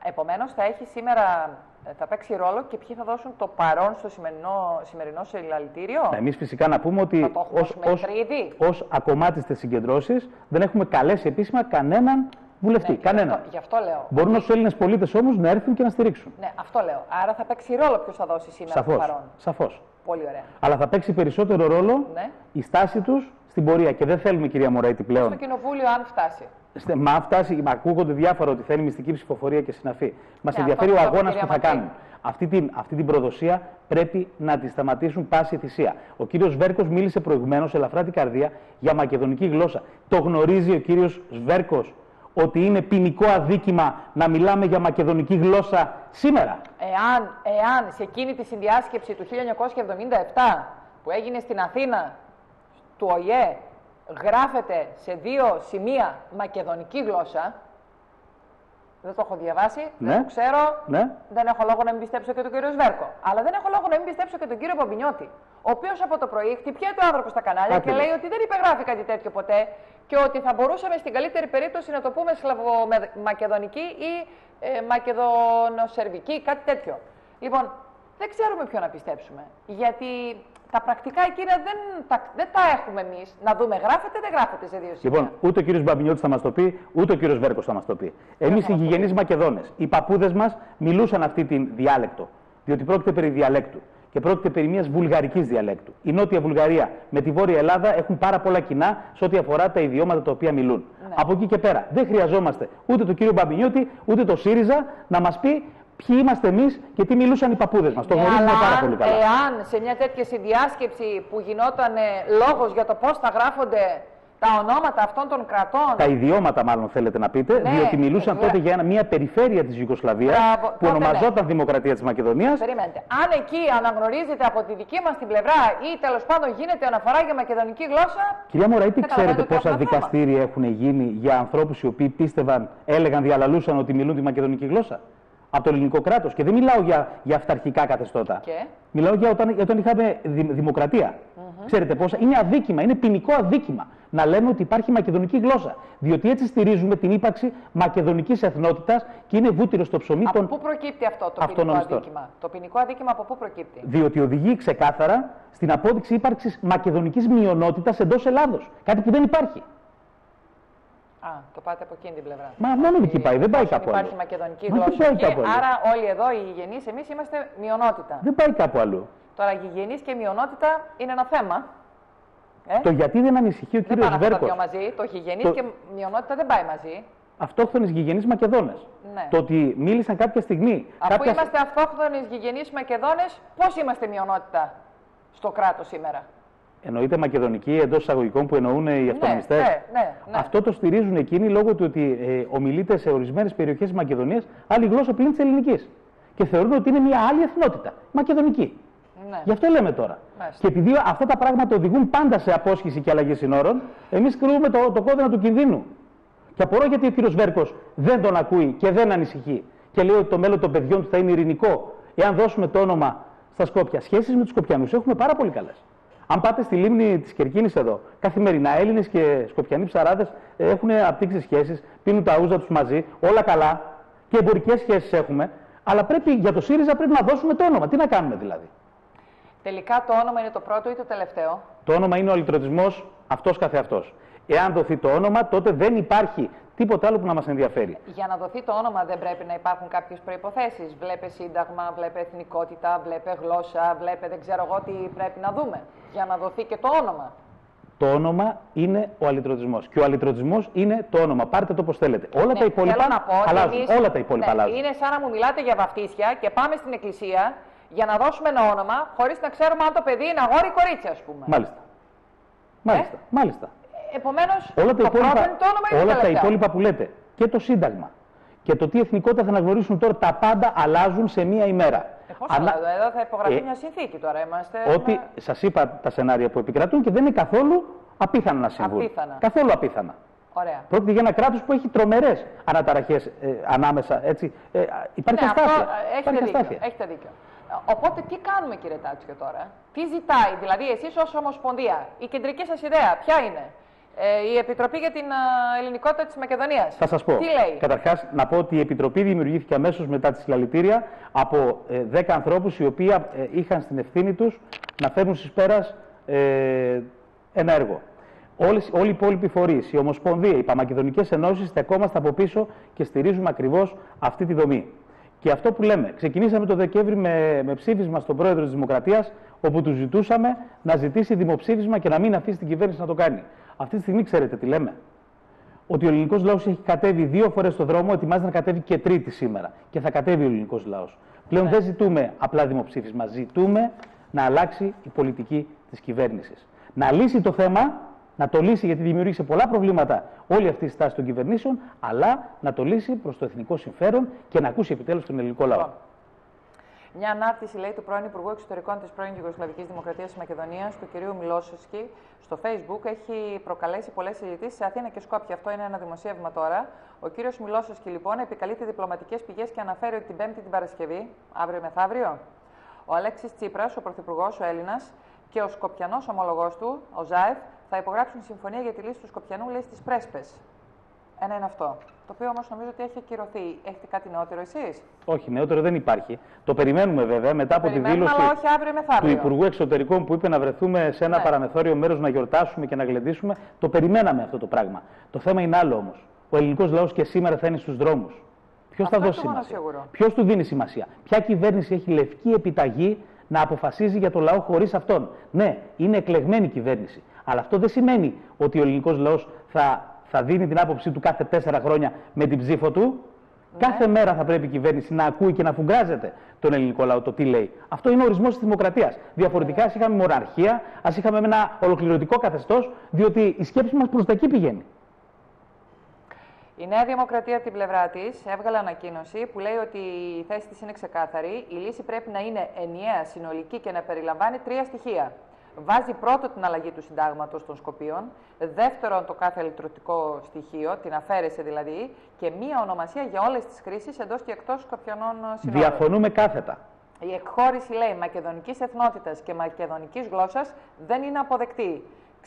Επομένως, θα έχει σήμερα, ε, θα παίξει ρόλο και ποιοι θα δώσουν το παρόν στο σημερινό, σημερινό συλλαλητήριο; Ναι, εμείς φυσικά να πούμε ότι Θα το έχουμε ως, ως, μετρήσει. ως ακομμάτιστες συγκεντρώσεις δεν έχουμε καλέσει επίσημα κανέναν βουλευτή. Ναι, κανέναν. Γι' αυτό, γι' αυτό λέω. Μπορούν ως Έλληνες πολίτες όμως να έρθουν και να στηρίξουν. Ναι, αυτό λέω. Άρα θα παίξει ρόλο ποιος θα δώσει σήμερα το Σαφώς. παρόν. Σαφώς. Πολύ ωραία. Αλλά θα παίξει περισσότερο ρόλο Ναι. η στάση τους στην πορεία. Και δεν θέλουμε, κυρία Μωρέτη, πλέον. Στο κοινοβούλιο, αν φτάσει. Στε- Μα αν φτάσει, μα ακούγονται διάφορα ότι θέλει μυστική ψηφοφορία και συναφή. Μας Ναι, ενδιαφέρει ο αυτό το είπε αγώνας η που θα κυρία κάνουν. Αυτή την, αυτή την προδοσία πρέπει να τη σταματήσουν πάση θυσία. Ο κύριος Βέρκος μίλησε προηγουμένως, ελαφρά την καρδία, για μακεδονική γλώσσα. Το γνωρίζει ο κύριος Βέρκος ότι είναι ποινικό αδίκημα να μιλάμε για μακεδονική γλώσσα σήμερα; Εάν, εάν σε εκείνη τη συνδιάσκεψη του 1977 που έγινε στην Αθήνα του ΟΗΕ γράφεται σε δύο σημεία μακεδονική γλώσσα, δεν το έχω διαβάσει, Ναι. δεν το ξέρω, Ναι. δεν έχω λόγο να μην πιστέψω και τον κύριο Σβέρκο. Αλλά δεν έχω λόγο να μην πιστέψω και τον κύριο Παμπινιώτη, ο οποίος από το πρωί χτυπιέται ο άνθρωπος στα κανάλια Ακριβώς. και λέει ότι δεν υπεγράφει κάτι τέτοιο ποτέ και ότι θα μπορούσαμε στην καλύτερη περίπτωση να το πούμε σλαβομακεδονική ή ε, μακεδονοσερβική, κάτι τέτοιο. Λοιπόν, δεν ξέρουμε ποιο να πιστέψουμε. Γιατί τα πρακτικά εκείνα δεν τα, δεν τα έχουμε εμείς. Να δούμε, γράφεται, δεν γράφεται σε δύο σημεία. Λοιπόν, ούτε ο κύριος Μπαμπινιώτης θα μας το πει, ούτε ο κύριος Βέρκος θα μας το πει. Εμείς οι γηγενείς Μακεδόνες, οι παππούδες μας μιλούσαν αυτή τη διάλεκτο. Διότι πρόκειται περί διαλέκτου. Και πρόκειται περί μιας βουλγαρικής διαλέκτου. Η Νότια Βουλγαρία με τη Βόρεια Ελλάδα έχουν πάρα πολλά κοινά σε ό,τι αφορά τα ιδιώματα τα οποία μιλούν. Ναι. Από εκεί και πέρα δεν χρειαζόμαστε ούτε τον κύριο Μπαμπινιώτη, ούτε το ΣΥΡΙΖΑ να μας πει ποιοι είμαστε εμείς και τι μιλούσαν οι παππούδες μας. Το Ναι, γνωρίζουμε αλλά πάρα αν- πολύ καλά. Εάν σε μια τέτοια συνδιάσκεψη που γινόταν λόγος για το πώς θα γράφονται τα ονόματα αυτών των κρατών. Τα ιδιώματα, μάλλον θέλετε να πείτε, Ναι, διότι μιλούσαν βέβαια. τότε για ένα- μια περιφέρεια της Ιουγκοσλαβίας Μπράβο, που τότε ονομαζόταν Δημοκρατία της Μακεδονίας. Περιμένετε. Αν εκεί αναγνωρίζετε από τη δική μας την πλευρά ή τέλος πάντων γίνεται αναφορά για μακεδονική γλώσσα. Κυρία Μωραήτη, Καταλαβαίνετε ξέρετε ότι πόσα έχουμε θέμα. δικαστήρια έχουν γίνει για ανθρώπους οι οποίοι πίστευαν, έλεγαν, διαλαλούσαν ότι μιλούν τη μακεδονική γλώσσα; Από το ελληνικό κράτος. Και δεν μιλάω για, για αυταρχικά καθεστώτα. Και; Μιλάω για όταν, για όταν είχαμε δη- δημοκρατία. Ξέρετε πόσα; Είναι αδίκημα, είναι ποινικό αδίκημα να λέμε ότι υπάρχει μακεδονική γλώσσα. Διότι έτσι στηρίζουμε την ύπαρξη μακεδονικής εθνότητας και είναι βούτυρος στο ψωμί Από των πού προκύπτει αυτό το ποινικό αυτονομιστών. αδίκημα; Το ποινικό αδίκημα από πού προκύπτει; Διότι οδηγεί ξεκάθαρα στην απόδειξη ύπαρξης μακεδονικής μειονότητας εντός Ελλάδος. Κάτι που δεν υπάρχει. Α, το πάτε από εκείνη την πλευρά. Μα μόνο εκεί πάει, δεν πάει Εφόσον κάπου Υπάρχει αλλού. μακεδονική Μα δεν γλώσσα πάει εκεί, κάπου αλλού. άρα όλοι εδώ οι γηγενείς, εμείς είμαστε μειονότητα. Δεν πάει κάπου αλλού. Τώρα, γηγενείς και μειονότητα είναι ένα θέμα. Ε; Το γιατί δεν ανησυχεί ο δεν κύριος πάνε αυτά τα Βέρκος; δύο μαζί. Το γηγενεί Το- και μειονότητα δεν πάει μαζί. Αυτόχθονε γηγενείς Μακεδόνες. Ναι. Το ότι μίλησαν κάποια στιγμή. Αφού κάποια... είμαστε αυτόχθονες γηγενείς Μακεδόνες, πώς είμαστε μειονότητα στο κράτος σήμερα; Εννοείται μακεδονική εντός εισαγωγικών που εννοούν οι αυτονομιστές. ναι, ναι, ναι. Αυτό το στηρίζουν εκείνοι λόγω του ότι ε, ομιλείται σε ορισμένες περιοχές της Μακεδονίας άλλη γλώσσα πλην της ελληνικής. και θεωρούν ότι είναι μια άλλη εθνότητα, μακεδονική. Ναι. Γι' αυτό λέμε τώρα. Μάλιστα. Και επειδή αυτά τα πράγματα οδηγούν πάντα σε απόσχηση και αλλαγή συνόρων, εμείς κρύβουμε το, το κόδωνα του κινδύνου. Και απορώ γιατί ο κύριος Βέρκος δεν τον ακούει και δεν ανησυχεί. Και λέει ότι το μέλλον των παιδιών του θα είναι ειρηνικό, εάν δώσουμε το όνομα στα Σκόπια. Σχέσεις με τους Σκοπιανούς έχουμε πάρα πολύ καλές. Αν πάτε στη λίμνη της Κερκίνης εδώ, καθημερινά Έλληνες και Σκοπιανοί ψαράδες έχουν απτύξεις σχέσεις, πίνουν τα ούζα τους μαζί, όλα καλά και εμπορικές σχέσεις έχουμε. Αλλά πρέπει για το ΣΥΡΙΖΑ πρέπει να δώσουμε το όνομα. Τι να κάνουμε δηλαδή; Τελικά το όνομα είναι το πρώτο ή το τελευταίο; Το όνομα είναι ο αλυτρωτισμός αυτός καθεαυτός. Εάν δοθεί το όνομα, τότε δεν υπάρχει τίποτα άλλο που να μας ενδιαφέρει. Για να δοθεί το όνομα δεν πρέπει να υπάρχουν κάποιες προποθέσει. Βλέπε σύνταγμα, βλέπε εθνικότητα, βλέπε γλώσσα, βλέπε δεν ξέρω εγώ τι πρέπει να δούμε. Για να δοθεί και το όνομα. Το όνομα είναι ο αλυτρωτισμός. Και ο αλυτρωτισμός είναι το όνομα. Πάρτε το όπως θέλετε. Όλα Ναι, τα υπόλοιπα θέλω να πω ότι αλλάζουν. εμείς- Όλα τα υπόλοιπα ναι, αλλάζουν. Είναι σαν να μου μιλάτε για βαφτίσια και πάμε στην εκκλησία για να δώσουμε ένα όνομα χωρίς να ξέρουμε αν το παιδί είναι αγόρι ή κορίτσι, ας πούμε. Μάλιστα. Μάλιστα. Μάλιστα. Επομένως, Όλα το τα, πρώτο υπόλοιπα, είναι το όνομα ή το όλα τα τελευταίο. υπόλοιπα που λέτε και το Σύνταγμα και το τι εθνικότητα θα αναγνωρίσουν τώρα, τα πάντα αλλάζουν σε μία ημέρα. Ε, πώς Ανα- θα, εδώ θα υπογραφεί Ε, μια συνθήκη τώρα. Είμαστε. Ότι με- σας είπα τα σενάρια που επικρατούν και δεν είναι καθόλου απίθανα να συμβούν. Απίθανα. Καθόλου απίθανα. Ωραία. Πρόκειται για ένα κράτος που έχει τρομερές αναταραχές ε, ανάμεσα. Έτσι. Ε, υπάρχει Ναι, αυτό αστάθεια. ε, έχετε Υπάρχει δίκιο, αστάθεια. έχετε δίκιο. Ε, Οπότε τι κάνουμε κύριε Τάτσιο τώρα; Τι ζητάει, δηλαδή εσείς ως Ομοσπονδία, η κεντρική σας ιδέα ποια είναι; Ε, η Επιτροπή για την α, Ελληνικότητα της Μακεδονίας. Θα σας πω. Τι λέει; Καταρχάς, να πω ότι η Επιτροπή δημιουργήθηκε αμέσως μετά τη συλλαλητήρια από ε, 10 ανθρώπους οι οποίοι ε, είχαν στην ευθύνη τους να φέρουν στις πέρας ε, ένα έργο. Όλες, όλοι οι υπόλοιποι φορείς, η Ομοσπονδία, οι Παμακεδονικές Ενώσεις, στεκόμαστε από πίσω και στηρίζουμε ακριβώς αυτή τη δομή. Και αυτό που λέμε, ξεκινήσαμε το Δεκέμβρη με, με ψήφισμα στον πρόεδρο της Δημοκρατίας, όπου του ζητούσαμε να ζητήσει δημοψήφισμα και να μην αφήσει την κυβέρνηση να το κάνει. Αυτή τη στιγμή ξέρετε τι λέμε ότι ο ελληνικός λαός έχει κατέβει δύο φορές στο δρόμο, ετοιμάζεται να κατέβει και τρίτη σήμερα. Και θα κατέβει ο ελληνικός λαός. Πλέον Ναι. δεν ζητούμε απλά δημοψήφισμα. Ζητούμε να αλλάξει η πολιτική της κυβέρνησης. Να λύσει το θέμα, να το λύσει γιατί δημιούργησε πολλά προβλήματα όλη αυτή η στάση των κυβερνήσεων, αλλά να το λύσει προς το εθνικό συμφέρον και να ακούσει επιτέλους τον ελληνικό λαό. Λοιπόν, Μια ανάρτηση λέει του πρώην Υπουργού Εξωτερικών της πρώην Ιουγκοσλαβικής Δημοκρατίας της Μακεδονίας, του κυρίου Μιλόσοσκι, στο Facebook έχει προκαλέσει πολλές συζητήσεις σε Αθήνα και Σκόπια. Αυτό είναι ένα δημοσίευμα τώρα. Ο κύριος Μιλόσοσκι λοιπόν επικαλείται διπλωματικές πηγές και αναφέρει ότι την Πέμπτη την Παρασκευή, αύριο μεθαύριο, ο Αλέξης Τσίπρας, ο Πρωθυπουργός, ο Έλληνας, και ο Σκοπιανός ομολογός του, ο Ζάεφ, θα υπογράψουν συμφωνία για τη λύση του Σκοπιανού, λέει στις Πρέσπες. Ένα είναι αυτό. Το οποίο όμως νομίζω ότι έχει ακυρωθεί. Έχετε κάτι νεότερο εσείς; Όχι, νεότερο δεν υπάρχει. Το περιμένουμε βέβαια μετά από τη Περιμένουμε, δήλωση αλλά όχι αύριο του μεθαύριο. Υπουργού Εξωτερικών που είπε να βρεθούμε σε ένα Ναι. παραμεθόριο μέρος να γιορτάσουμε και να γλεντήσουμε. Το περιμέναμε αυτό το πράγμα. Το θέμα είναι άλλο όμως. Ο ελληνικός λαός και σήμερα θα είναι στους δρόμους. Ποιος Αυτό θα δώσει είναι το μόνο σημασία; σίγουρο. Ποιος του δίνει σημασία; Ποια κυβέρνηση έχει λευκή επιταγή να αποφασίζει για το λαό χωρίς αυτόν; Ναι, είναι εκλεγμένη κυβέρνηση. Αλλά αυτό δεν σημαίνει ότι ο ελληνικός λαός θα, θα δίνει την άποψή του κάθε τέσσερα χρόνια με την ψήφο του. Ναι. Κάθε μέρα θα πρέπει η κυβέρνηση να ακούει και να φουγκράζεται τον ελληνικό λαό το τι λέει. Αυτό είναι ο ορισμός της δημοκρατίας. Διαφορετικά, ας είχαμε μοναρχία, ας είχαμε ένα ολοκληρωτικό καθεστώς, διότι η σκέψη μας προς τα εκεί πηγαίνει. Η Νέα Δημοκρατία από την πλευρά της έβγαλε ανακοίνωση που λέει ότι η θέση της είναι ξεκάθαρη. Η λύση πρέπει να είναι ενιαία, συνολική και να περιλαμβάνει τρία στοιχεία. Βάζει πρώτο την αλλαγή του συντάγματος των Σκοπίων, δεύτερον το κάθε ηλεκτρωτικό στοιχείο, την αφαίρεση δηλαδή, και μία ονομασία για όλες τις χρήσει εντός και εκτός Σκοπιανών συνόρων. Διαφωνούμε κάθετα. Η εκχώρηση, λέει, μακεδονικής εθνότητας και μακεδονικής γλώσσας δεν είναι αποδεκτή.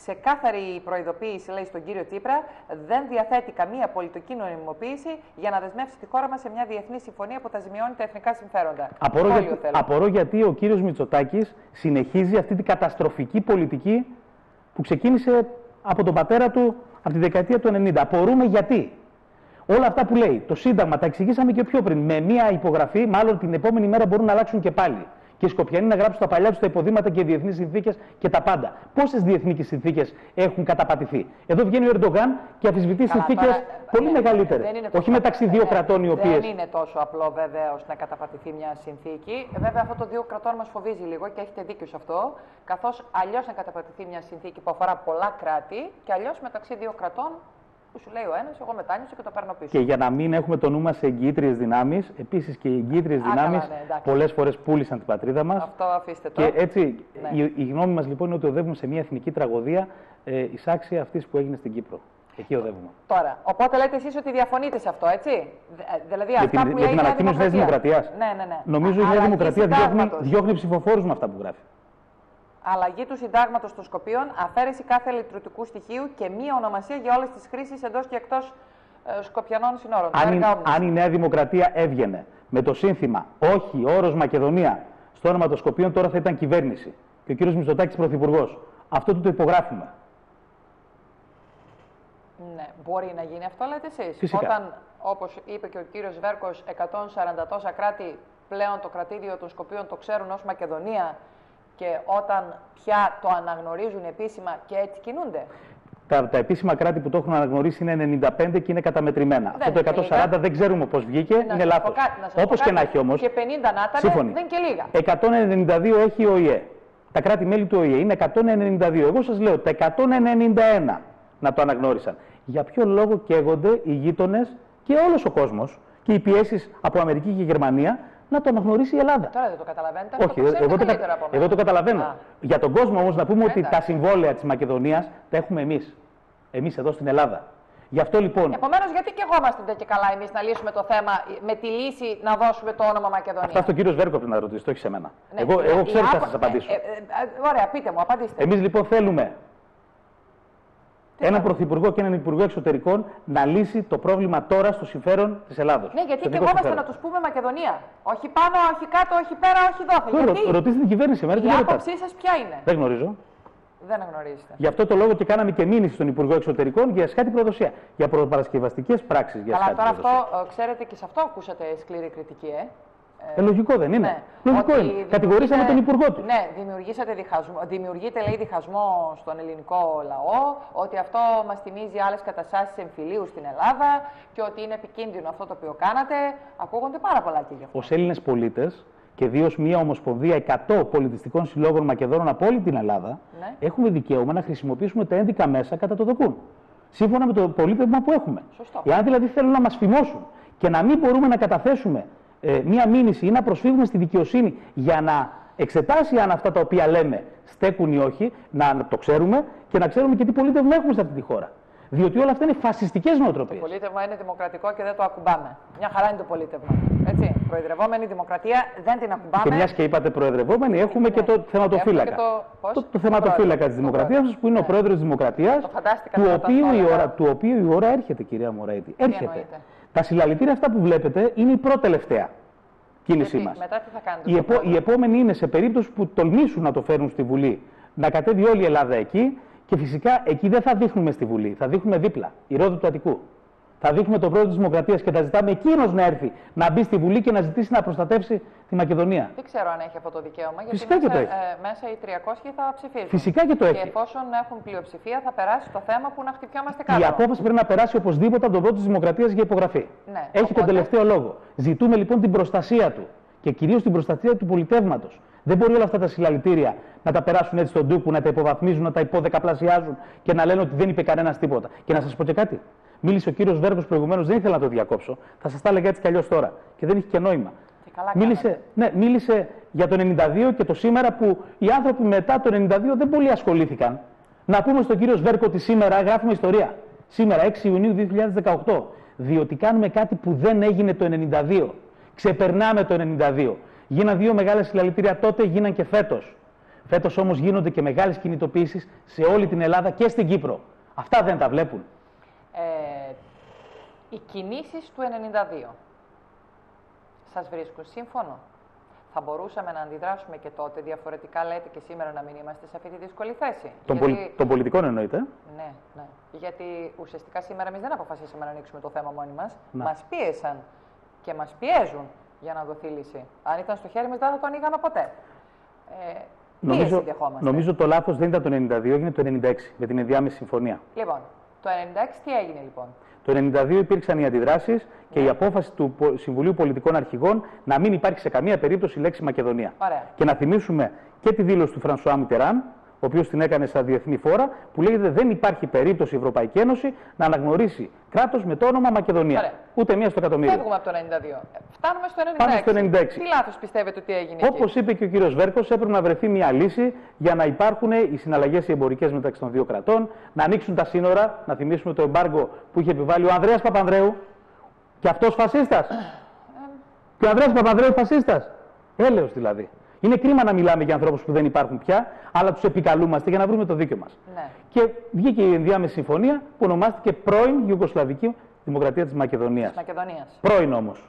Ξεκάθαρη προειδοποίηση, λέει στον κύριο Τσίπρα, δεν διαθέτει καμία πολιτική νομιμοποίηση για να δεσμεύσει τη χώρα μας σε μια διεθνή συμφωνία που θα ζημιώνει τα εθνικά συμφέροντα. Απορώ, Σχόλιο γιατί, θέλω. απορώ γιατί ο κύριος Μητσοτάκης συνεχίζει αυτή την καταστροφική πολιτική που ξεκίνησε από τον πατέρα του από τη δεκαετία του 90. Απορούμε γιατί. Όλα αυτά που λέει, το Σύνταγμα, τα εξηγήσαμε και πιο πριν. Με μία υπογραφή, μάλλον την επόμενη μέρα μπορούν να αλλάξουν και πάλι. Και οι Σκοπιανοί να γράψουν τα παλιά του τα υποδήματα και διεθνείς συνθήκες και τα πάντα. Πόσες διεθνεί συνθήκες έχουν καταπατηθεί; Εδώ βγαίνει ο Ερντογάν και αφισβητεί Καλά, συνθήκες τώρα, πολύ ναι, μεγαλύτερες. δεν είναι τόσο Όχι μεταξύ απλό. δύο Ναι, κρατών οι οποίε. Δεν είναι τόσο απλό βεβαίως να καταπατηθεί μια συνθήκη. Βέβαια, αυτό το δύο κρατών μας φοβίζει λίγο και έχετε δίκιο σε αυτό. Καθώς αλλιώς να καταπατηθεί μια συνθήκη που αφορά πολλά κράτη και αλλιώς μεταξύ δύο κρατών που σου λέει ο ένας, εγώ μετάνιωσα και το παίρνω πίσω. Και για να μην έχουμε το νου μας σε εγγυήτριε δυνάμεις, επίσης και οι εγγυήτριε καλά, δυνάμεις ναι, εντάξει. πολλές φορές πούλησαν την πατρίδα μας. Αυτό αφήστε το. Και έτσι, Ναι. η, η γνώμη μας λοιπόν είναι ότι οδεύουμε σε μια εθνική τραγωδία ε, εισάξια αυτής που έγινε στην Κύπρο. Εκεί οδεύουμε. Τώρα, οπότε λέτε εσείς ότι διαφωνείτε σε αυτό, έτσι; Δε- ε, Δηλαδή Με αυτά την, που με λέει η την Νέα ανακοίνωση της Νέα Δημοκρατία. Δημοκρατίας. Ναι, ναι, ναι. Νομίζω η Α- Νέα αλλαγή Δημοκρατία διώχνει, συντάγματος. διώχνει ψηφοφόρους με αυτά που γράφει. Αλλαγή του συντάγματος των Σκοπίων, αφαίρεση κάθε λειτουργικού στοιχείου και μία ονομασία για όλες τις χρήσεις εντός και εκτός ε, Σκοπιανών συνόρων. Αν, η- Έργα όμνης. αν η Νέα Δημοκρατία έβγαινε με το σύνθημα Όχι, όρος Μακεδονία στο όνομα των Σκοπίων, τώρα θα ήταν κυβέρνηση. Και ο κύριος Μητσοτάκης πρωθυπουργός. Αυτό του το υπογράφουμε. Ναι, μπορεί να γίνει αυτό, λέτε εσείς. Φυσικά. Όταν, όπως είπε και ο κύριος Βέρκος, 140 τόσα κράτη πλέον το κρατήδιο των Σκοπίων το ξέρουν ως Μακεδονία και όταν πια το αναγνωρίζουν επίσημα και έτσι κινούνται; Τα, τα επίσημα κράτη που το έχουν αναγνωρίσει είναι 95 και είναι καταμετρημένα. Δεν Αυτό το είναι 140 λίγα. δεν ξέρουμε πώς βγήκε, Να είναι σας λάθος. πω κάτι, να σας Όπως πω και να κάτι. έχει όμως. Και 50 να ήταν, Σύμφωνοι. δεν είναι και λίγα. 192 έχει ο ΙΕ. Τα κράτη-μέλη του ΟΗΕ είναι 192. Εγώ σας λέω τα 191 να το αναγνώρισαν. Για ποιο λόγο καίγονται οι γείτονες και όλος ο κόσμος και οι πιέσεις από Αμερική και Γερμανία να το αναγνωρίσει η Ελλάδα. Τώρα δεν το καταλαβαίνετε. αυτό Όχι, το ξέρετε εγώ το, κα- καλύτερα από μένα. εγώ το καταλαβαίνω. Α. Για τον κόσμο όμως να πούμε ότι Εντάξει. τα συμβόλαια της Μακεδονίας τα έχουμε εμείς. Εμείς εδώ στην Ελλάδα. Γι' αυτό λοιπόν. Επομένως, γιατί και εγώ είμαστε και καλά εμείς να λύσουμε το θέμα με τη λύση να δώσουμε το όνομα Μακεδονία; Αυτά στον κύριο Σβέρκο πρέπει να ρωτήσει, το όχι σε μένα. Ναι, εγώ η- εγώ η ξέρω τι θα άπο- σα απαντήσω. Ε, ε, ε, ωραία, πείτε μου, απαντήστε. Εμείς λοιπόν θέλουμε έναν πρωθυπουργό και έναν υπουργό εξωτερικών να λύσει το πρόβλημα τώρα στο συμφέρον της Ελλάδος. Ναι, γιατί και εγώ είμαστε να τους πούμε Μακεδονία. Όχι πάνω, όχι κάτω, όχι πέρα, όχι δόθε. Γιατί Ρωτήστε την κυβέρνηση, εμένα τι η με ρωτάτε. άποψή σας ποια είναι; Δεν γνωρίζω. Δεν γνωρίζετε. Γι' αυτό το λόγο και κάναμε και μήνυση στον Υπουργό Εξωτερικών για σχάτη προδοσία. Για προπαρασκευαστικές πράξεις για Καλά, σχάτη τώρα προδοσία. αυτό, ε, ξέρετε και σε αυτό ακούσατε σκληρή κριτική, ε. Ε, λογικό δεν είναι. Ναι. Λογικό Ότι είναι. Κατηγορήσαμε τον δημιουργείτε- Υπουργό του. Ναι, δημιουργήσατε διχασμό, δημιουργείτε λέει διχασμό στον ελληνικό λαό, ότι αυτό μας θυμίζει άλλες καταστάσεις εμφυλίου στην Ελλάδα και ότι είναι επικίνδυνο αυτό το οποίο κάνατε. Ακούγονται πάρα πολλά και γι' αυτό. Ω Έλληνες πολίτες και ιδίως μια ομοσπονδία 100 πολιτιστικών συλλόγων Μακεδόνων από όλη την Ελλάδα, Ναι. έχουμε δικαίωμα να χρησιμοποιήσουμε τα ένδικα μέσα κατά το δοκούν. Σύμφωνα με το πολίτευμα που έχουμε. Σωστό. Εάν δηλαδή θέλουν να μας φημώσουν και να μην μπορούμε να καταθέσουμε ε, μία μήνυση ή να προσφύγουμε στη δικαιοσύνη για να εξετάσει αν αυτά τα οποία λέμε στέκουν ή όχι, να το ξέρουμε και να ξέρουμε και τι πολίτευμα έχουμε σε αυτή τη χώρα. Διότι όλα αυτά είναι φασιστικές Το νοοτροπίε. πολίτευμα είναι δημοκρατικό και δεν το ακουμπάμε. Μια χαρά είναι το πολίτευμα. Έτσι. Προεδρευόμενη δημοκρατία δεν την ακουμπάμε. Και μιας και είπατε προεδρευόμενοι, έχουμε Ναι. και το θεματοφύλακα. Έχουμε και το- πώς; το, το Το θεματοφύλακα πρόεδρο. της Δημοκρατίας Το που είναι ο Ναι. πρόεδρος της Δημοκρατίας, Το φαντάστηκα του, να οποίου το η έλεγα. ώρα- του οποίου η ώρα έρχεται, κυρία Μωραήτη. Έρχεται. Εννοείται; Τα συλλαλητήρια αυτά που βλέπετε είναι η πρώτη-τελευταία κίνησή Γιατί, μας. μετά τι θα κάνετε Η, στο επό, πρόεδρο; η επόμενη είναι σε περίπτωση που τολμήσουν να το φέρουν στη Βουλή, να κατέβει όλη η Ελλάδα εκεί και φυσικά εκεί δεν θα δείχνουμε στη Βουλή, θα δείχνουμε δίπλα, η Ρόδο του Αττικού. Θα δείχνουμε τον πρόεδρο της Δημοκρατίας και θα ζητάμε εκείνος να έρθει να μπει στη Βουλή και να ζητήσει να προστατεύσει τη Μακεδονία. Δεν ξέρω αν έχει αυτό το δικαίωμα. Γιατί Φυσικά και μέσα, το έχει. ε, μέσα οι 300 θα ψηφίσουν. Φυσικά και το Και έχει. εφόσον έχουν πλειοψηφία, θα περάσει το θέμα που να χτυπιόμαστε Η κάτω. απόφαση πρέπει να περάσει οπωσδήποτε από τον πρώτο της Δημοκρατίας για υπογραφή. Ναι, Έχει οπότε- τον τελευταίο λόγο. Ζητούμε λοιπόν την προστασία του και κυρίως την προστασία του πολιτεύματος. Δεν μπορεί όλα αυτά τα συλλαλητήρια να τα περάσουν έτσι στον τούπου, να τα υποβαθμίζουν, να τα υποδεκαπλασιάζουν και να λένε ότι δεν είπε κανένας τίποτα. Και να σας πω και κάτι. Μίλησε ο κύριος Βέργος προηγουμένως, δεν ήθελα να το διακόψω. Θα σας τα έλεγα έτσι κι αλλιώς τώρα. Και δεν έχει και νόημα. Και καλά Μίλησε, ναι, μίλησε για το 92 και το σήμερα που οι άνθρωποι μετά το 92 δεν πολύ ασχολήθηκαν. Να πούμε στον κύριο Σβέρκο ότι σήμερα γράφουμε ιστορία. Σήμερα, 6 Ιουνίου 2018. Διότι κάνουμε κάτι που δεν έγινε το 92. Ξεπερνάμε το 92. Γίναν δύο μεγάλες συλλαλητήρια τότε, γίναν και φέτος. Φέτος όμως γίνονται και μεγάλες κινητοποιήσεις σε όλη την Ελλάδα και στην Κύπρο. Αυτά δεν τα βλέπουν. Ε, οι κινήσεις του 92 σας βρίσκουν σύμφωνο. Θα μπορούσαμε να αντιδράσουμε και τότε, διαφορετικά λέτε και σήμερα να μην είμαστε σε αυτή τη δύσκολη θέση. Των, Γιατί- πολι... των πολιτικών εννοείται. Ναι, ναι. Γιατί ουσιαστικά σήμερα εμείς δεν αποφασίσαμε να ανοίξουμε το θέμα μόνοι μας. Να. Μας πίεσαν και μας πιέζουν για να δοθεί λύση. Αν ήταν στο χέρι μας, δεν θα το ανοίγαμε ποτέ. Ε, πίεση Νομίζω, δεχόμαστε. νομίζω το λάθος δεν ήταν το 92, έγινε το 96 με την ενδιάμεση συμφωνία. Λοιπόν, το 96 τι έγινε λοιπόν; Το 92 υπήρξαν οι αντιδράσεις και η απόφαση του Πο- Συμβουλίου Πολιτικών Αρχηγών να μην υπάρχει σε καμία περίπτωση η λέξη Μακεδονία. Ωραία. Και να θυμίσουμε και τη δήλωση του Φρανσουά Μιτεράν ο οποίος την έκανε στα διεθνή φόρα, που λέγεται δεν υπάρχει περίπτωση η Ευρωπαϊκή Ένωση να αναγνωρίσει κράτος με το όνομα Μακεδονία. Ωραία. Ούτε μία στο εκατομμύριο. Φεύγουμε από το 92. Φτάνουμε στο 96. Πάμε στο 96. Τι λάθος πιστεύετε ότι έγινε Όπως εκεί. είπε και ο κύριος Βέρκος, έπρεπε να βρεθεί μια λύση για να υπάρχουν οι συναλλαγές οι εμπορικές μεταξύ των δύο κρατών, να ανοίξουν τα σύνορα, να θυμίσουμε το εμπάργκο που είχε επιβάλει ο Ανδρέας Παπανδρέου. Και αυτός φασίστας. Και ο Ανδρέας Παπανδρέου φασίστας. Έλεος δηλαδή. Είναι κρίμα να μιλάμε για ανθρώπους που δεν υπάρχουν πια, αλλά τους επικαλούμαστε για να βρούμε το δίκιο μας. Ναι. Και βγήκε η ενδιάμεση συμφωνία που ονομάστηκε πρώην Ιουγκοσλαβική Δημοκρατία της Μακεδονίας. Της Μακεδονίας. Πρώην όμως.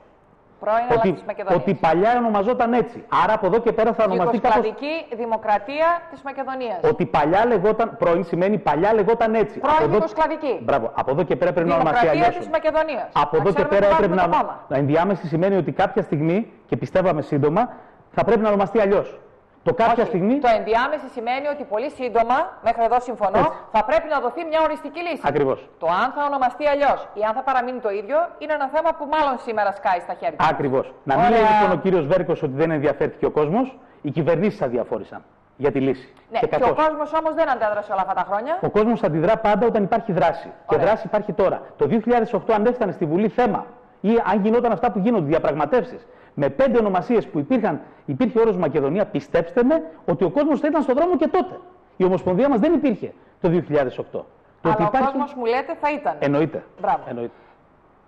Πρώην αλλά Ότι, της Μακεδονίας. ότι παλιά ονομαζόταν έτσι. Άρα από εδώ και πέρα θα ονομαστεί κάπως... Ιουγκοσλαβική Δημοκρατία της Μακεδονίας. Ότι παλιά λεγόταν, πρώην σημαίνει παλιά λεγόταν έτσι. Πρώην από εδώ... Ιουγκοσλαβική. Μπράβο. Από εδώ και πέρα πρέπει να ονομαστεί Δημοκρατία αλλιώς. τη Μακεδονίας. Από εδώ και πέρα έπρεπε να. να ενδιάμεση σημαίνει ότι κάποια στιγμή, και πιστεύαμε σύντομα, θα πρέπει να ονομαστεί αλλιώς. Το κάποια Όχι. στιγμή. Το ενδιάμεση σημαίνει ότι πολύ σύντομα, μέχρι εδώ συμφωνώ, Έτσι. θα πρέπει να δοθεί μια οριστική λύση. Ακριβώς. Το αν θα ονομαστεί αλλιώς ή αν θα παραμείνει το ίδιο είναι ένα θέμα που μάλλον σήμερα σκάει στα χέρια. μας. Ακριβώς. Να μην Ωραία. λέει λοιπόν ο κύριος Βέρκος ότι δεν ενδιαφέρθηκε ο κόσμος, οι κυβερνήσεις αδιαφόρησαν για τη λύση. Ναι, και, κακώς. ο κόσμος όμως δεν αντέδρασε όλα αυτά τα χρόνια. Ο κόσμος αντιδρά πάντα όταν υπάρχει δράση. Και Ωραία. δράση υπάρχει τώρα. Το 2008, αν έφτανε στη Βουλή θέμα ή αν γινόταν αυτά που γίνονται, διαπραγματεύσεις, με πέντε ονομασίες που υπήρχαν, υπήρχε όρος Μακεδονία, πιστέψτε με ότι ο κόσμος θα ήταν στον δρόμο και τότε. Η Ομοσπονδία μας δεν υπήρχε το 2008. Το Αλλά ότι ο υπάρχει- κόσμος μου λέτε θα ήταν. Εννοείται. Μπράβο. Εννοείται.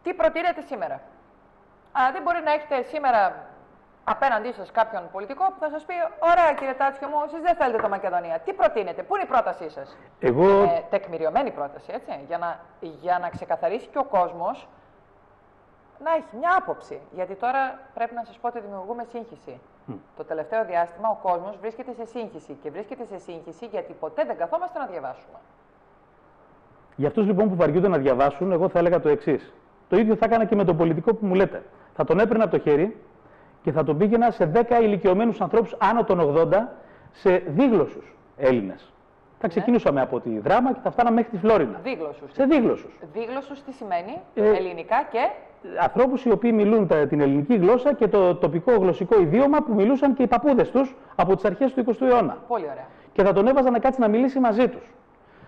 Τι προτείνετε σήμερα; Α, δεν μπορεί να έχετε σήμερα απέναντί σας κάποιον πολιτικό που θα σας πει: Ωραία, κύριε Τάτσιο μου, εσείς δεν θέλετε το Μακεδονία. Τι προτείνετε, πού είναι η πρότασή σας; Εγώ Ε, τεκμηριωμένη πρόταση, έτσι. Για να, για να ξεκαθαρίσει και ο κόσμος να έχει μια άποψη. Γιατί τώρα πρέπει να σας πω ότι δημιουργούμε σύγχυση. Το τελευταίο διάστημα ο κόσμος βρίσκεται σε σύγχυση. Και βρίσκεται σε σύγχυση γιατί ποτέ δεν καθόμαστε να διαβάσουμε. Για αυτούς λοιπόν που βαριούνται να διαβάσουν, εγώ θα έλεγα το εξής. Το ίδιο θα έκανα και με τον πολιτικό που μου λέτε. Θα τον έπαιρνα από το χέρι και θα τον πήγαινα σε 10 ηλικιωμένους ανθρώπους άνω των 80 σε δίγλωσου Έλληνες. Θα ξεκινούσαμε από τη Δράμα και θα φτάναμε μέχρι τη Φλόρινα. Δίγλωσου. Σε δίγλωσου. Δίγλωσους τι σημαίνει, Ε, ελληνικά και Ανθρώπους οι οποίοι μιλούν τα- την ελληνική γλώσσα και το τοπικό γλωσσικό ιδίωμα που μιλούσαν και οι παππούδες τους από τις αρχές του 20ου αιώνα. Πολύ ωραία. Και θα τον έβαζα να κάτσει να μιλήσει μαζί τους.